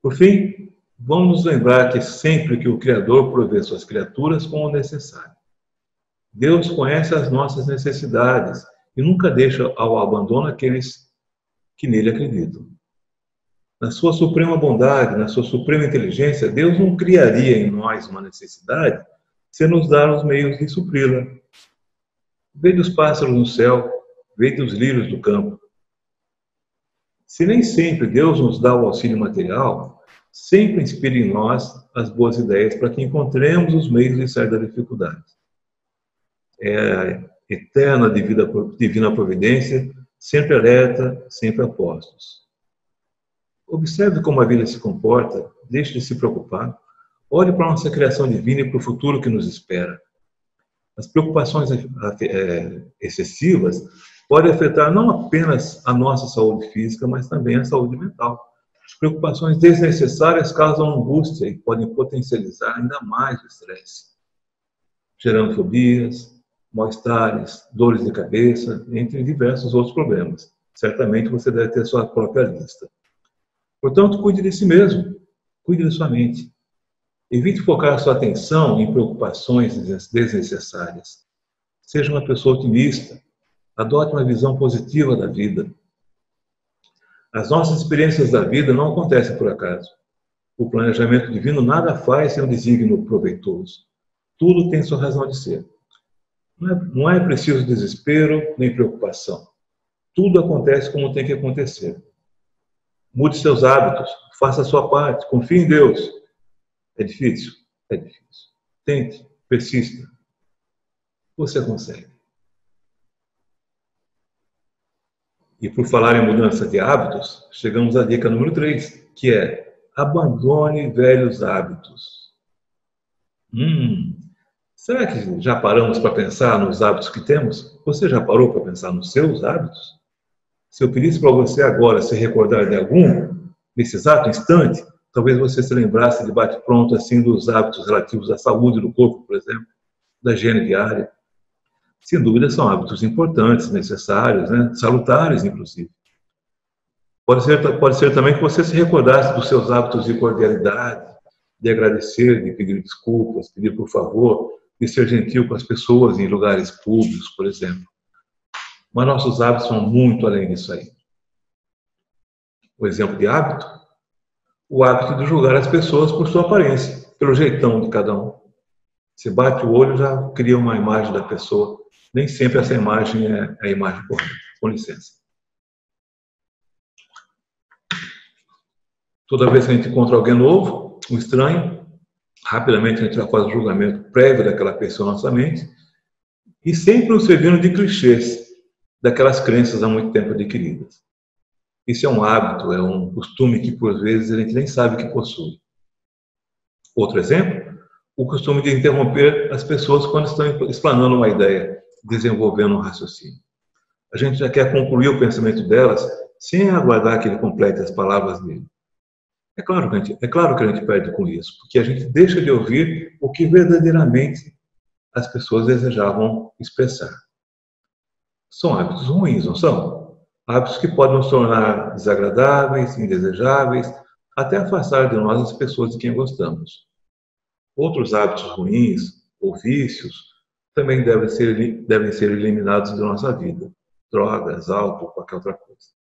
Por fim, vamos lembrar que sempre que o Criador provê suas criaturas com o necessário. Deus conhece as nossas necessidades e nunca deixa ao abandono aqueles que nele acreditam. Na sua suprema bondade, na sua suprema inteligência, Deus não criaria em nós uma necessidade sem nos dar os meios de supri-la. Veio dos pássaros no céu, veio dos lírios do campo. Se nem sempre Deus nos dá o auxílio material, sempre inspire em nós as boas ideias para que encontremos os meios de sair da dificuldade. É eterna divina providência, sempre alerta, sempre a postos. Observe como a vida se comporta, deixe de se preocupar, olhe para a nossa criação divina e para o futuro que nos espera. As preocupações é, excessivas pode afetar não apenas a nossa saúde física, mas também a saúde mental. As preocupações desnecessárias causam angústia e podem potencializar ainda mais o estresse, gerando fobias, mal-estares, dores de cabeça, entre diversos outros problemas. Certamente você deve ter sua própria lista. Portanto, cuide de si mesmo, cuide de sua mente. Evite focar sua atenção em preocupações desnecessárias. Seja uma pessoa otimista, Adote uma visão positiva da vida. As nossas experiências da vida não acontecem por acaso. O planejamento divino nada faz sem um desígnio proveitoso. Tudo tem sua razão de ser. Não é, não é preciso desespero nem preocupação. Tudo acontece como tem que acontecer. Mude seus hábitos, faça a sua parte, confie em Deus. É difícil? É difícil. Tente, persista. Você consegue. E por falar em mudança de hábitos, chegamos à dica número 3, que é abandone velhos hábitos. Hum, será que já paramos para pensar nos hábitos que temos? Você já parou para pensar nos seus hábitos? Se eu pedisse para você agora se recordar de algum, nesse exato instante, talvez você se lembrasse de bate-pronto assim dos hábitos relativos à saúde do corpo, por exemplo, da higiene diária, sem dúvida, são hábitos importantes, necessários, né? salutares, inclusive. Pode ser, pode ser também que você se recordasse dos seus hábitos de cordialidade, de agradecer, de pedir desculpas, pedir por favor, de ser gentil com as pessoas em lugares públicos, por exemplo. Mas nossos hábitos são muito além disso aí. O exemplo de hábito, o hábito de julgar as pessoas por sua aparência, pelo jeitão de cada um. Se bate o olho, já cria uma imagem da pessoa nem sempre essa imagem é a imagem correta. Com licença. Toda vez que a gente encontra alguém novo, um estranho, rapidamente a gente já faz o julgamento prévio daquela pessoa na nossa mente, e sempre nos servindo de clichês daquelas crenças há muito tempo adquiridas. Isso é um hábito, é um costume que, por vezes, a gente nem sabe que possui. Outro exemplo, o costume de interromper as pessoas quando estão explanando uma ideia desenvolvendo um raciocínio. A gente já quer concluir o pensamento delas sem aguardar que ele complete as palavras dele. É claro, que a gente, é claro que a gente perde com isso, porque a gente deixa de ouvir o que verdadeiramente as pessoas desejavam expressar. São hábitos ruins, não são? Hábitos que podem nos tornar desagradáveis, indesejáveis, até afastar de nós as pessoas de quem gostamos. Outros hábitos ruins ou vícios também devem ser, devem ser eliminados da nossa vida. Drogas, álcool, qualquer outra coisa.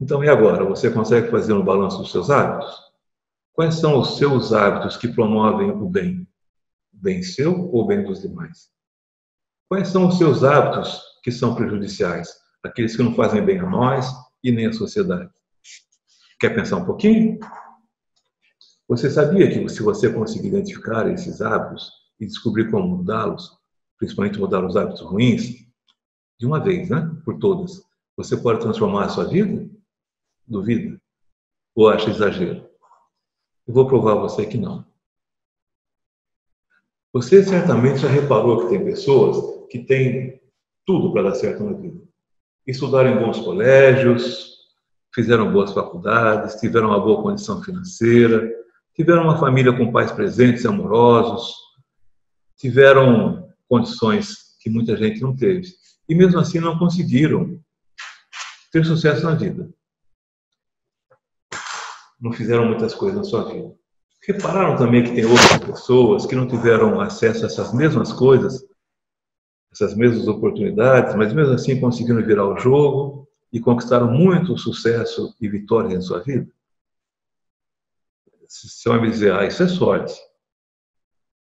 Então, e agora? Você consegue fazer um balanço dos seus hábitos? Quais são os seus hábitos que promovem o bem? O bem seu ou o bem dos demais? Quais são os seus hábitos que são prejudiciais? Aqueles que não fazem bem a nós e nem à sociedade. Quer pensar um pouquinho? Você sabia que se você conseguir identificar esses hábitos e descobrir como mudá-los, principalmente mudar os hábitos ruins, de uma vez, né? Por todas, você pode transformar a sua vida? Duvida? Ou acha exagero? Eu vou provar a você que não. Você certamente já reparou que tem pessoas que têm tudo para dar certo na vida. Estudaram em bons colégios, fizeram boas faculdades, tiveram uma boa condição financeira, tiveram uma família com pais presentes e amorosos, tiveram condições que muita gente não teve. E mesmo assim não conseguiram ter sucesso na vida. Não fizeram muitas coisas na sua vida. Repararam também que tem outras pessoas que não tiveram acesso a essas mesmas coisas, essas mesmas oportunidades, mas mesmo assim conseguiram virar o jogo e conquistaram muito sucesso e vitória em sua vida? Você vai me dizer, ah, isso é sorte.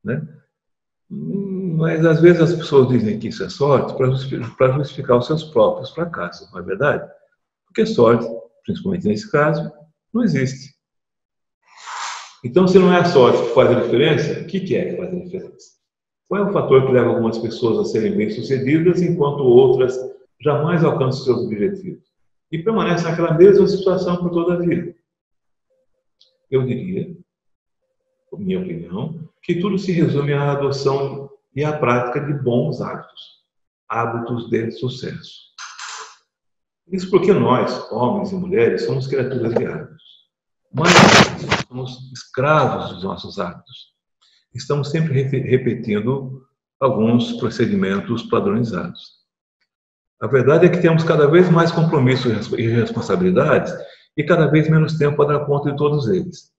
Né? Mas às vezes as pessoas dizem que isso é sorte para justificar os seus próprios fracassos, não é verdade? Porque sorte, principalmente nesse caso, não existe. Então, se não é a sorte que faz a diferença, o que é que faz a diferença? Qual é o fator que leva algumas pessoas a serem bem-sucedidas enquanto outras jamais alcançam seus objetivos? E permanecem naquela mesma situação por toda a vida? Eu diria, minha opinião, que tudo se resume à adoção e à prática de bons hábitos, hábitos de sucesso. Isso porque nós, homens e mulheres, somos criaturas de hábitos. Mas somos escravos dos nossos hábitos. Estamos sempre repetindo alguns procedimentos padronizados. A verdade é que temos cada vez mais compromissos e responsabilidades e cada vez menos tempo para dar conta de todos eles.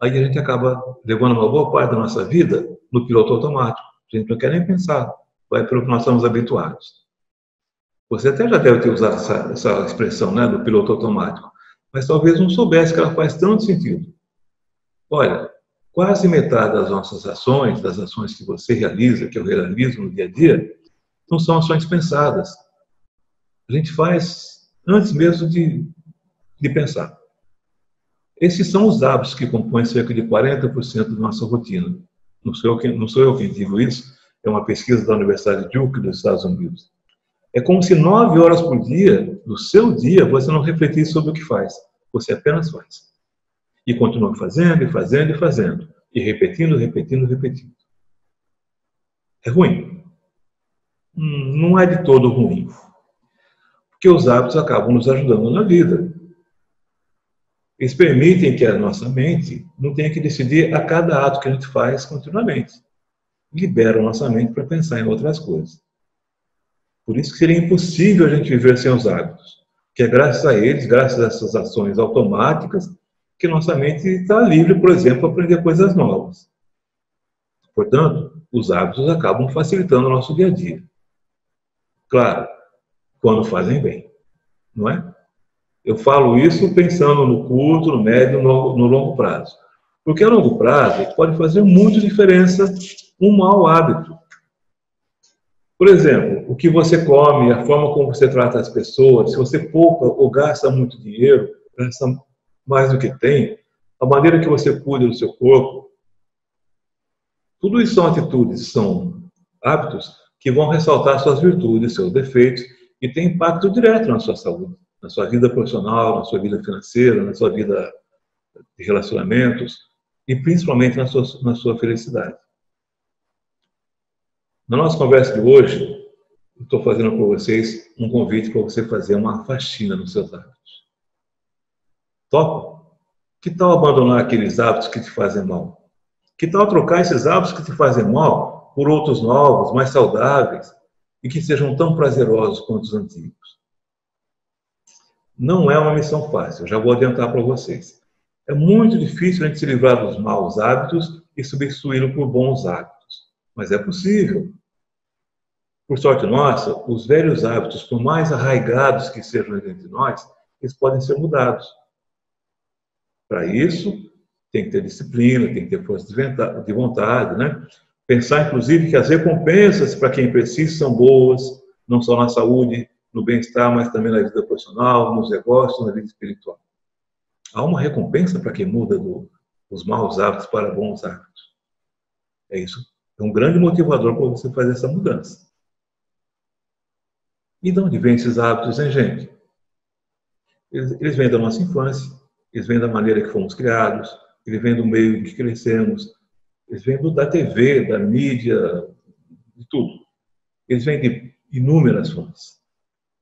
Aí a gente acaba levando uma boa parte da nossa vida no piloto automático. A gente não quer nem pensar, vai pelo que nós estamos habituados. Você até já deve ter usado essa, essa expressão, né, do piloto automático, mas talvez não soubesse que ela faz tanto sentido. Olha, quase metade das nossas ações, das ações que você realiza, que eu realizo no dia a dia, não são ações pensadas. A gente faz antes mesmo de, de pensar. Esses são os hábitos que compõem cerca de 40% da nossa rotina. Não sou, eu, não sou eu quem digo isso, é uma pesquisa da Universidade de Duke dos Estados Unidos. É como se nove horas por dia, do seu dia, você não refletisse sobre o que faz. Você apenas faz. E continua fazendo, e fazendo, e fazendo. E repetindo, repetindo, repetindo. É ruim? Hum, não é de todo ruim. Porque os hábitos acabam nos ajudando na vida. Eles permitem que a nossa mente não tenha que decidir a cada ato que a gente faz continuamente. Liberam nossa mente para pensar em outras coisas. Por isso que seria impossível a gente viver sem os hábitos. Que é graças a eles, graças a essas ações automáticas, que nossa mente está livre, por exemplo, para aprender coisas novas. Portanto, os hábitos acabam facilitando o nosso dia a dia. Claro, quando fazem bem, não é? Eu falo isso pensando no curto, no médio, no, no longo prazo. Porque a longo prazo pode fazer muita diferença um mau hábito. Por exemplo, o que você come, a forma como você trata as pessoas, se você poupa ou gasta muito dinheiro, gasta mais do que tem, a maneira que você cuida do seu corpo, tudo isso são atitudes, são hábitos que vão ressaltar suas virtudes, seus defeitos e tem impacto direto na sua saúde na sua vida profissional, na sua vida financeira, na sua vida de relacionamentos e principalmente na sua, na sua felicidade. Na nossa conversa de hoje, estou fazendo para vocês um convite para você fazer uma faxina nos seus hábitos. Topa? Que tal abandonar aqueles hábitos que te fazem mal? Que tal trocar esses hábitos que te fazem mal por outros novos, mais saudáveis e que sejam tão prazerosos quanto os antigos? Não é uma missão fácil, já vou adiantar para vocês. É muito difícil a gente se livrar dos maus hábitos e substituí-los por bons hábitos, mas é possível. Por sorte nossa, os velhos hábitos, por mais arraigados que sejam entre nós, eles podem ser mudados. Para isso, tem que ter disciplina, tem que ter força de vontade, né? Pensar, inclusive, que as recompensas para quem precisa são boas, não só na saúde, no bem-estar, mas também na vida profissional, nos negócios, na vida espiritual. Há uma recompensa para quem muda do, dos maus hábitos para bons hábitos. É isso. É um grande motivador para você fazer essa mudança. E de onde vêm esses hábitos, hein, gente? Eles, eles vêm da nossa infância, eles vêm da maneira que fomos criados, eles vêm do meio em que crescemos, eles vêm da TV, da mídia, de tudo. Eles vêm de inúmeras fontes.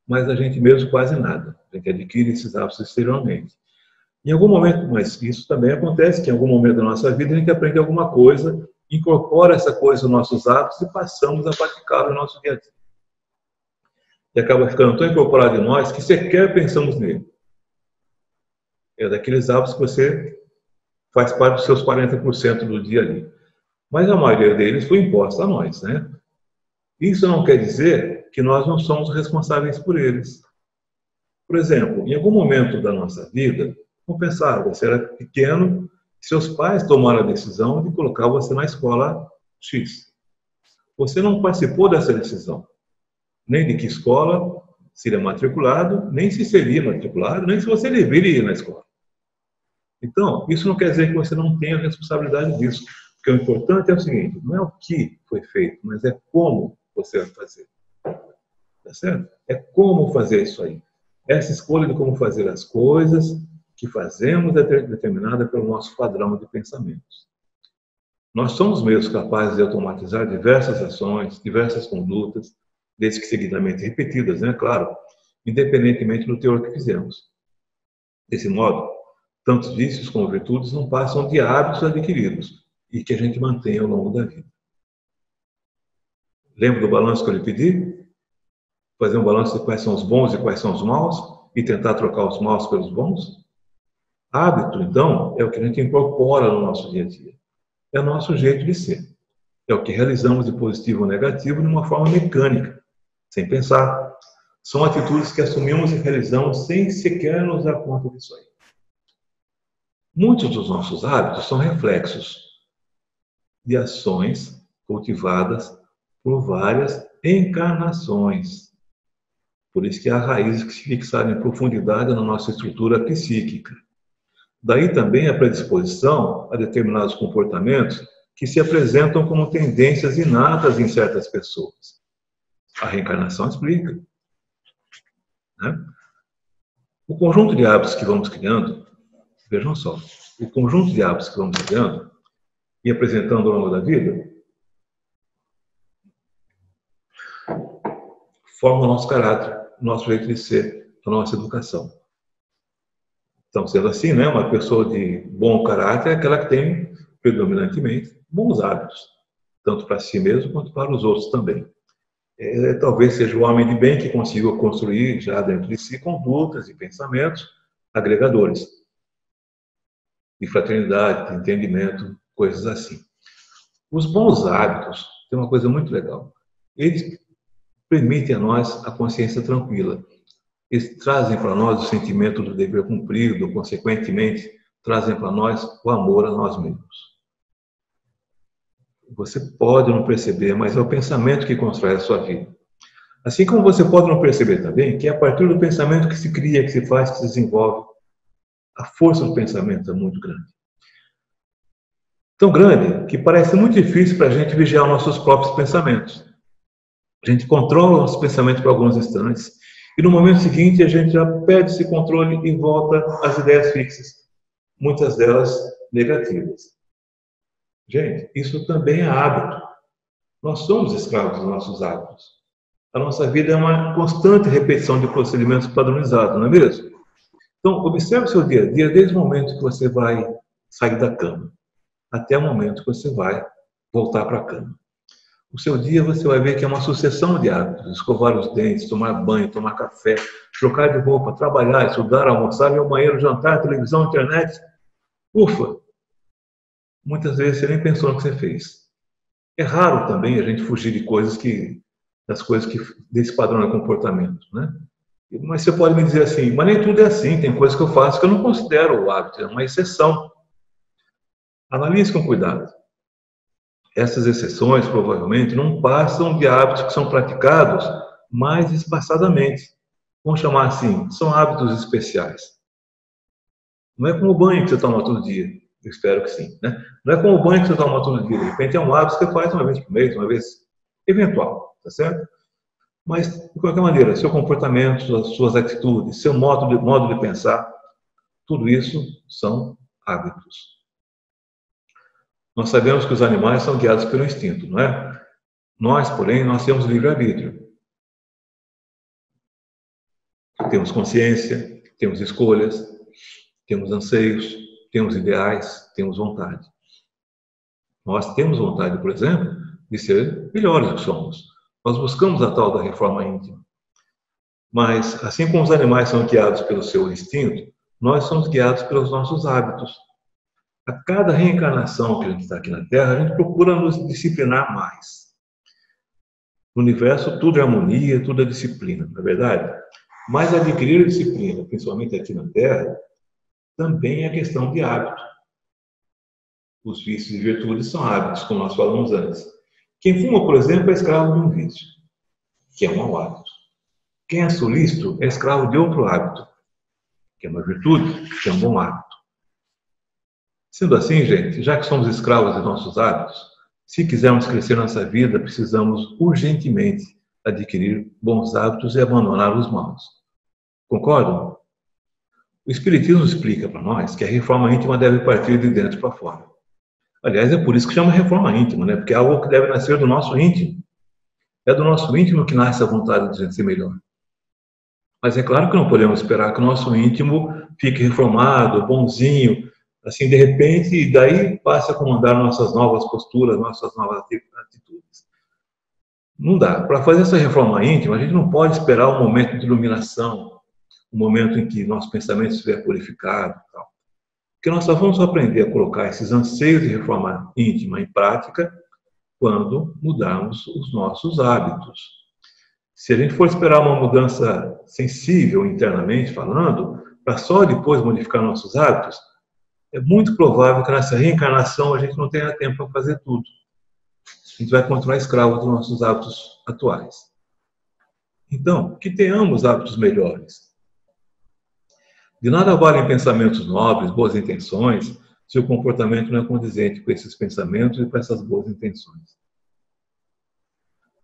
Mas a gente mesmo quase nada. A gente adquire esses hábitos exteriormente. Em algum momento, mas isso também acontece que em algum momento da nossa vida a gente aprende alguma coisa, incorpora essa coisa nos nossos hábitos e passamos a praticá-la no nosso dia a dia. E acaba ficando tão incorporado em nós que sequer pensamos nele. É daqueles hábitos que você faz parte dos seus 40% do dia ali. Mas a maioria deles foi imposta a nós, né? Isso não quer dizer que nós não somos responsáveis por eles. Por exemplo, em algum momento da nossa vida, vamos pensar, você era pequeno, seus pais tomaram a decisão de colocar você na escola X. Você não participou dessa decisão, nem de que escola seria matriculado, nem se seria matriculado, nem se você deveria ir na escola. Então, isso não quer dizer que você não tenha responsabilidade disso. Porque o importante é o seguinte: não é o que foi feito, mas é como você vai fazer. Tá certo? É como fazer isso aí. Essa escolha de como fazer as coisas que fazemos é determinada pelo nosso padrão de pensamentos. Nós somos mesmo capazes de automatizar diversas ações, diversas condutas, desde que seguidamente repetidas, né? Claro, independentemente do teor que fizemos. Desse modo, tantos vícios como virtudes não passam de hábitos adquiridos e que a gente mantém ao longo da vida. Lembra do balanço que eu lhe pedi? Fazer um balanço de quais são os bons e quais são os maus e tentar trocar os maus pelos bons? Hábito, então, é o que a gente incorpora no nosso dia a dia. É o nosso jeito de ser. É o que realizamos de positivo ou negativo de uma forma mecânica, sem pensar. São atitudes que assumimos e realizamos sem sequer nos dar conta disso aí. Muitos dos nossos hábitos são reflexos de ações cultivadas por várias encarnações. Por isso que há raízes que se fixaram em profundidade na nossa estrutura psíquica. Daí também a predisposição a determinados comportamentos que se apresentam como tendências inatas em certas pessoas. A reencarnação explica. Né? O conjunto de hábitos que vamos criando Vejam só, o conjunto de hábitos que vamos criando e apresentando ao longo da vida forma o nosso caráter, o nosso jeito de ser, a nossa educação. Então, sendo assim, né, uma pessoa de bom caráter é aquela que tem, predominantemente, bons hábitos, tanto para si mesmo quanto para os outros também. É, talvez seja o homem de bem que consiga construir já dentro de si condutas e pensamentos agregadores de fraternidade, de entendimento, coisas assim. Os bons hábitos têm uma coisa muito legal. Eles permitem a nós a consciência tranquila. Eles trazem para nós o sentimento do dever cumprido, consequentemente, trazem para nós o amor a nós mesmos. Você pode não perceber, mas é o pensamento que constrói a sua vida. Assim como você pode não perceber também que é a partir do pensamento que se cria, que se faz, que se desenvolve a força do pensamento é muito grande. Tão grande que parece muito difícil para a gente vigiar nossos próprios pensamentos. A gente controla nossos pensamentos por alguns instantes e no momento seguinte a gente já perde esse controle e volta às ideias fixas, muitas delas negativas. Gente, isso também é hábito. Nós somos escravos dos nossos hábitos. A nossa vida é uma constante repetição de procedimentos padronizados, não é mesmo? Então, observe o seu dia a dia desde o momento que você vai sair da cama até o momento que você vai voltar para a cama. O seu dia você vai ver que é uma sucessão de hábitos: escovar os dentes, tomar banho, tomar café, trocar de roupa, trabalhar, estudar, almoçar, ir ao banheiro, jantar, televisão, internet. Ufa! Muitas vezes você nem pensou no que você fez. É raro também a gente fugir de coisas que das coisas que desse padrão de comportamento, né? Mas você pode me dizer assim, mas nem tudo é assim, tem coisas que eu faço que eu não considero o hábito, é uma exceção. Analise com cuidado. Essas exceções provavelmente não passam de hábitos que são praticados mais espaçadamente. Vamos chamar assim, são hábitos especiais. Não é como o banho que você toma todo dia. Espero que sim. Né? Não é como o banho que você toma todo dia. De repente é um hábito que você faz uma vez por mês, uma vez eventual, tá certo? Mas, de qualquer maneira, seu comportamento, suas atitudes, seu modo de, modo de pensar, tudo isso são hábitos. Nós sabemos que os animais são guiados pelo instinto, não é? Nós, porém, nós temos livre-arbítrio. Temos consciência, temos escolhas, temos anseios, temos ideais, temos vontade. Nós temos vontade, por exemplo, de ser melhores do que somos. Nós buscamos a tal da reforma íntima. Mas, assim como os animais são guiados pelo seu instinto, nós somos guiados pelos nossos hábitos. A cada reencarnação que a gente está aqui na Terra, a gente procura nos disciplinar mais. No universo, tudo é harmonia, tudo é disciplina, não é verdade? Mas adquirir disciplina, principalmente aqui na Terra, também é questão de hábito. Os vícios e virtudes são hábitos, como nós falamos antes. Quem fuma, por exemplo, é escravo de um vício, que é um mau hábito. Quem é solícito é escravo de outro hábito, que é uma virtude, que é um bom hábito. Sendo assim, gente, já que somos escravos de nossos hábitos, se quisermos crescer nossa vida, precisamos urgentemente adquirir bons hábitos e abandonar os maus. Concordam? O Espiritismo explica para nós que a reforma íntima deve partir de dentro para fora. Aliás, é por isso que chama reforma íntima, né? Porque é algo que deve nascer do nosso íntimo. É do nosso íntimo que nasce a vontade de ser melhor. Mas é claro que não podemos esperar que o nosso íntimo fique reformado, bonzinho, assim, de repente, e daí passe a comandar nossas novas posturas, nossas novas atitudes. Não dá. Para fazer essa reforma íntima, a gente não pode esperar um momento de iluminação, o momento em que nosso pensamento estiver purificado. Tal. Porque nós só vamos aprender a colocar esses anseios de reforma íntima em prática quando mudarmos os nossos hábitos. Se a gente for esperar uma mudança sensível internamente falando, para só depois modificar nossos hábitos, é muito provável que nessa reencarnação a gente não tenha tempo para fazer tudo. A gente vai continuar escravo dos nossos hábitos atuais. Então, que tenhamos hábitos melhores. De nada valem pensamentos nobres, boas intenções, se o comportamento não é condizente com esses pensamentos e com essas boas intenções.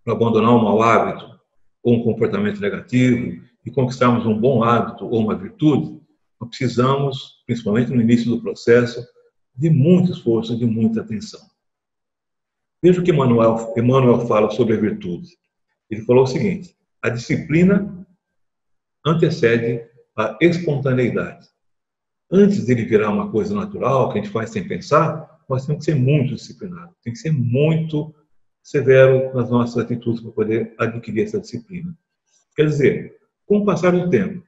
Para abandonar um mau hábito ou um comportamento negativo e conquistarmos um bom hábito ou uma virtude, nós precisamos, principalmente no início do processo, de muito esforço, de muita atenção. Veja o que Emmanuel, Emmanuel fala sobre a virtude. Ele falou o seguinte: a disciplina antecede a espontaneidade. Antes dele virar uma coisa natural, que a gente faz sem pensar, nós temos que ser muito disciplinados, tem que ser muito severo nas nossas atitudes para poder adquirir essa disciplina. Quer dizer, com o passar do tempo,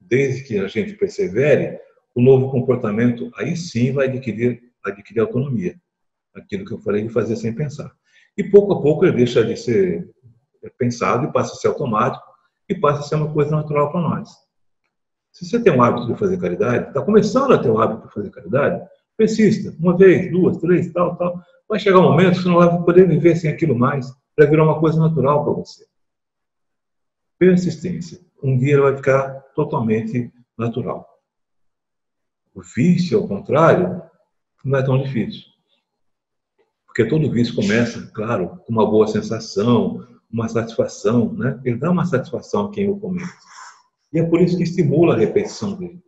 desde que a gente persevere, o novo comportamento aí sim vai adquirir, adquirir autonomia. Aquilo que eu falei de fazer sem pensar. E pouco a pouco ele deixa de ser pensado e passa a ser automático e passa a ser uma coisa natural para nós. Se você tem um hábito de fazer caridade, está começando a ter o um hábito de fazer caridade, persista, uma vez, duas, três, tal, tal. Vai chegar um momento que você não vai poder viver sem aquilo mais, vai virar uma coisa natural para você. Persistência. Um dia ele vai ficar totalmente natural. O vício, ao contrário, não é tão difícil. Porque todo vício começa, claro, com uma boa sensação, uma satisfação, né? Ele dá uma satisfação a quem o comete. E é por isso que estimula a repetição dele.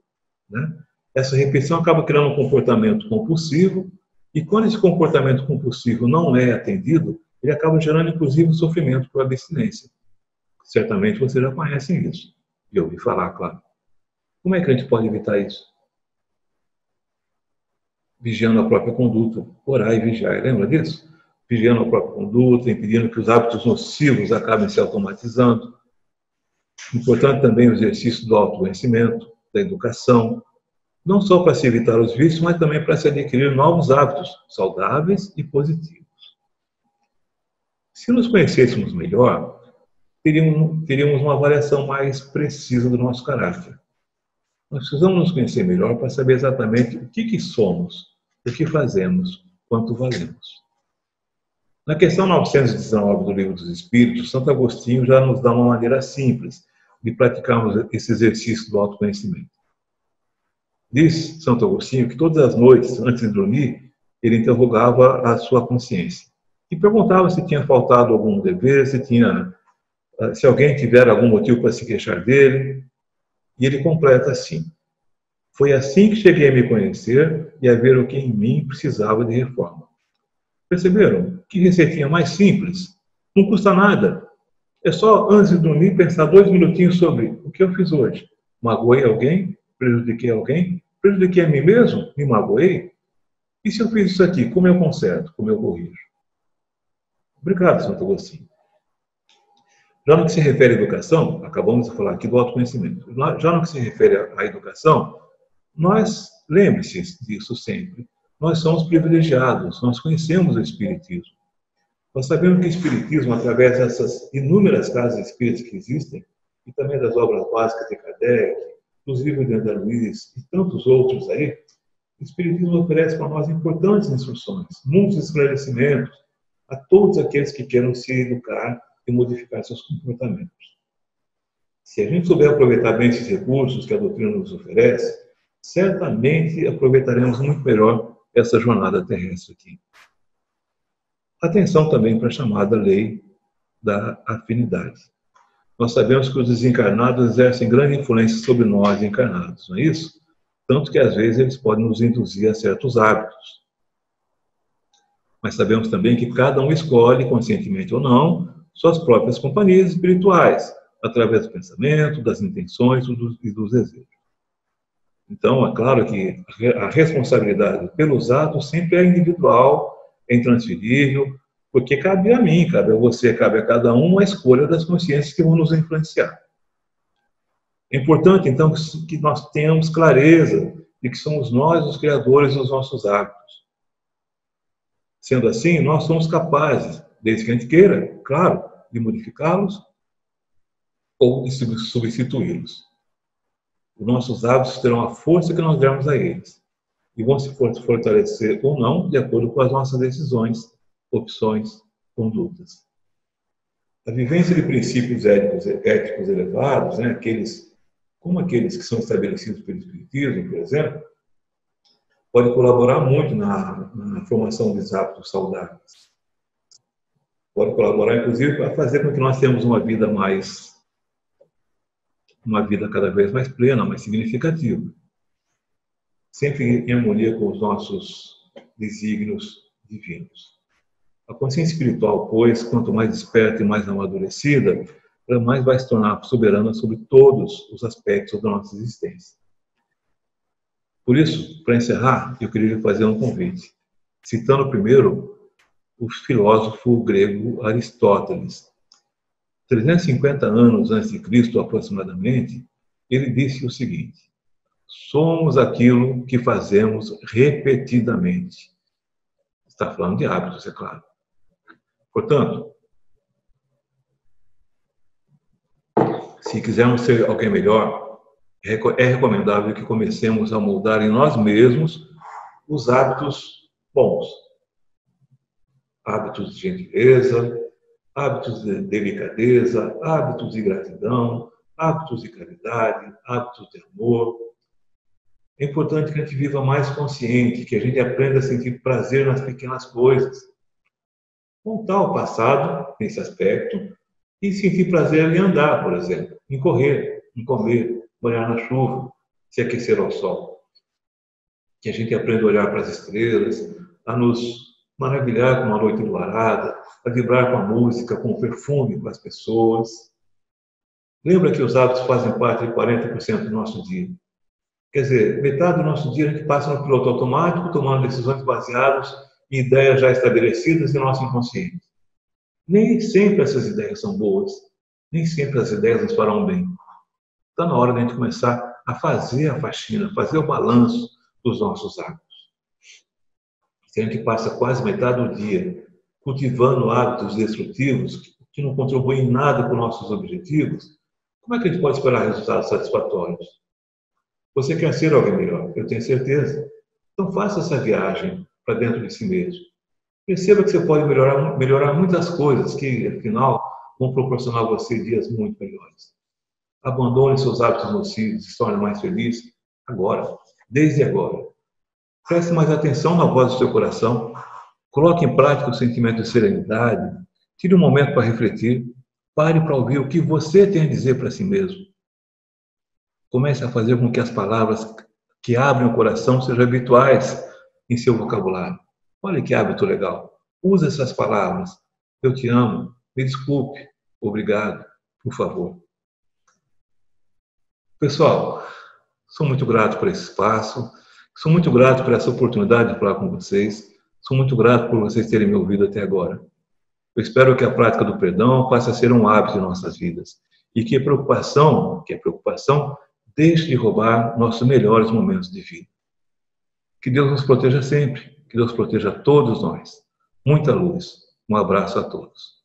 Né? Essa repetição acaba criando um comportamento compulsivo, e quando esse comportamento compulsivo não é atendido, ele acaba gerando, inclusive, sofrimento por abstinência. Certamente você já conhece isso. E ouvi falar, claro. Como é que a gente pode evitar isso? Vigiando a própria conduta. Orar e vigiar. Lembra disso? Vigiando a própria conduta, impedindo que os hábitos nocivos acabem se automatizando Importante também o exercício do autoconhecimento, da educação, não só para se evitar os vícios, mas também para se adquirir novos hábitos saudáveis e positivos. Se nos conhecêssemos melhor, teríamos, uma avaliação mais precisa do nosso caráter. Nós precisamos nos conhecer melhor para saber exatamente o que, que somos, o que fazemos, quanto valemos. Na questão 919 do Livro dos Espíritos, Santo Agostinho já nos dá uma maneira simples de praticarmos esse exercício do autoconhecimento. Diz Santo Agostinho que todas as noites, antes de dormir, ele interrogava a sua consciência e perguntava se tinha faltado algum dever, se tinha, se alguém tiver algum motivo para se queixar dele, e ele completa assim: Foi assim que cheguei a me conhecer e a ver o que em mim precisava de reforma. Perceberam? Que receitinha mais simples. Não custa nada. É só, antes de dormir, pensar dois minutinhos sobre o que eu fiz hoje. Magoei alguém? Prejudiquei alguém? Prejudiquei a mim mesmo? Me magoei? E se eu fiz isso aqui, como eu conserto? Como eu corrijo? Obrigado, Santo Agostinho. Já no que se refere à educação, acabamos de falar aqui do autoconhecimento. Já no que se refere à educação, nós, lembre-se disso sempre, nós somos privilegiados, nós conhecemos o Espiritismo. Nós sabemos que o Espiritismo, através dessas inúmeras casas espíritas que existem, e também das obras básicas de Kardec, dos livros de André Luiz e tantos outros aí, o Espiritismo oferece para nós importantes instruções, muitos esclarecimentos a todos aqueles que queiram se educar e modificar seus comportamentos. Se a gente souber aproveitar bem esses recursos que a doutrina nos oferece, certamente aproveitaremos muito melhor essa jornada terrestre aqui. Atenção também para a chamada lei da afinidade. Nós sabemos que os desencarnados exercem grande influência sobre nós encarnados, não é isso? Tanto que às vezes eles podem nos induzir a certos hábitos. Mas sabemos também que cada um escolhe, conscientemente ou não, suas próprias companhias espirituais, através do pensamento, das intenções e dos desejos. Então, é claro que a responsabilidade pelos atos sempre é individual, é intransferível, porque cabe a mim, cabe a você, cabe a cada um a escolha das consciências que vão nos influenciar. É importante, então, que nós tenhamos clareza de que somos nós os criadores dos nossos hábitos. Sendo assim, nós somos capazes, desde que a gente queira, claro, de modificá-los ou de substituí-los. Os nossos hábitos terão a força que nós demos a eles e vão se fortalecer ou não de acordo com as nossas decisões, opções, condutas. A vivência de princípios éticos, éticos elevados, né, aqueles, como aqueles que são estabelecidos pelo Espiritismo, por exemplo, pode colaborar muito na, na formação dos hábitos saudáveis. Pode colaborar, inclusive, para fazer com que nós tenhamos uma vida mais uma vida cada vez mais plena, mais significativa. Sempre em harmonia com os nossos desígnios divinos. A consciência espiritual, pois, quanto mais desperta e mais amadurecida, mais vai se tornar soberana sobre todos os aspectos da nossa existência. Por isso, para encerrar, eu queria fazer um convite, citando primeiro o filósofo grego Aristóteles, 350 anos antes de Cristo, aproximadamente, ele disse o seguinte: somos aquilo que fazemos repetidamente. Está falando de hábitos, é claro. Portanto, se quisermos ser alguém melhor, é recomendável que comecemos a moldar em nós mesmos os hábitos bons. Hábitos de gentileza, hábitos de delicadeza, hábitos de gratidão, hábitos de caridade, hábitos de amor. É importante que a gente viva mais consciente, que a gente aprenda a sentir prazer nas pequenas coisas. Voltar ao passado, nesse aspecto, e sentir prazer em andar, por exemplo, em correr, em comer, banhar na chuva, se aquecer ao sol. Que a gente aprenda a olhar para as estrelas, a nos maravilhar com uma noite luarada, a vibrar com a música, com o perfume, com as pessoas. Lembra que os hábitos fazem parte de 40% do nosso dia. Quer dizer, metade do nosso dia a gente passa no piloto automático, tomando decisões baseadas em ideias já estabelecidas em nosso inconsciente. Nem sempre essas ideias são boas, nem sempre as ideias nos farão bem. Está na hora de a gente começar a fazer a faxina, fazer o balanço dos nossos hábitos. Se a gente passa quase metade do dia cultivando hábitos destrutivos, que não contribuem em nada com nossos objetivos, como é que a gente pode esperar resultados satisfatórios? Você quer ser alguém melhor, eu tenho certeza. Então faça essa viagem para dentro de si mesmo. Perceba que você pode melhorar, melhorar muitas coisas que, afinal, vão proporcionar a você dias muito melhores. Abandone seus hábitos nocivos e se torne mais feliz agora, desde agora. Preste mais atenção na voz do seu coração. Coloque em prática o sentimento de serenidade. Tire um momento para refletir. Pare para ouvir o que você tem a dizer para si mesmo. Comece a fazer com que as palavras que abrem o coração sejam habituais em seu vocabulário. Olha que hábito legal. Use essas palavras. Eu te amo. Me desculpe. Obrigado. Por favor. Pessoal, sou muito grato por esse espaço. Sou muito grato por essa oportunidade de falar com vocês. Sou muito grato por vocês terem me ouvido até agora. Eu espero que a prática do perdão passe a ser um hábito em nossas vidas e que a preocupação, que a preocupação deixe de roubar nossos melhores momentos de vida. Que Deus nos proteja sempre, que Deus proteja todos nós. Muita luz. Um abraço a todos.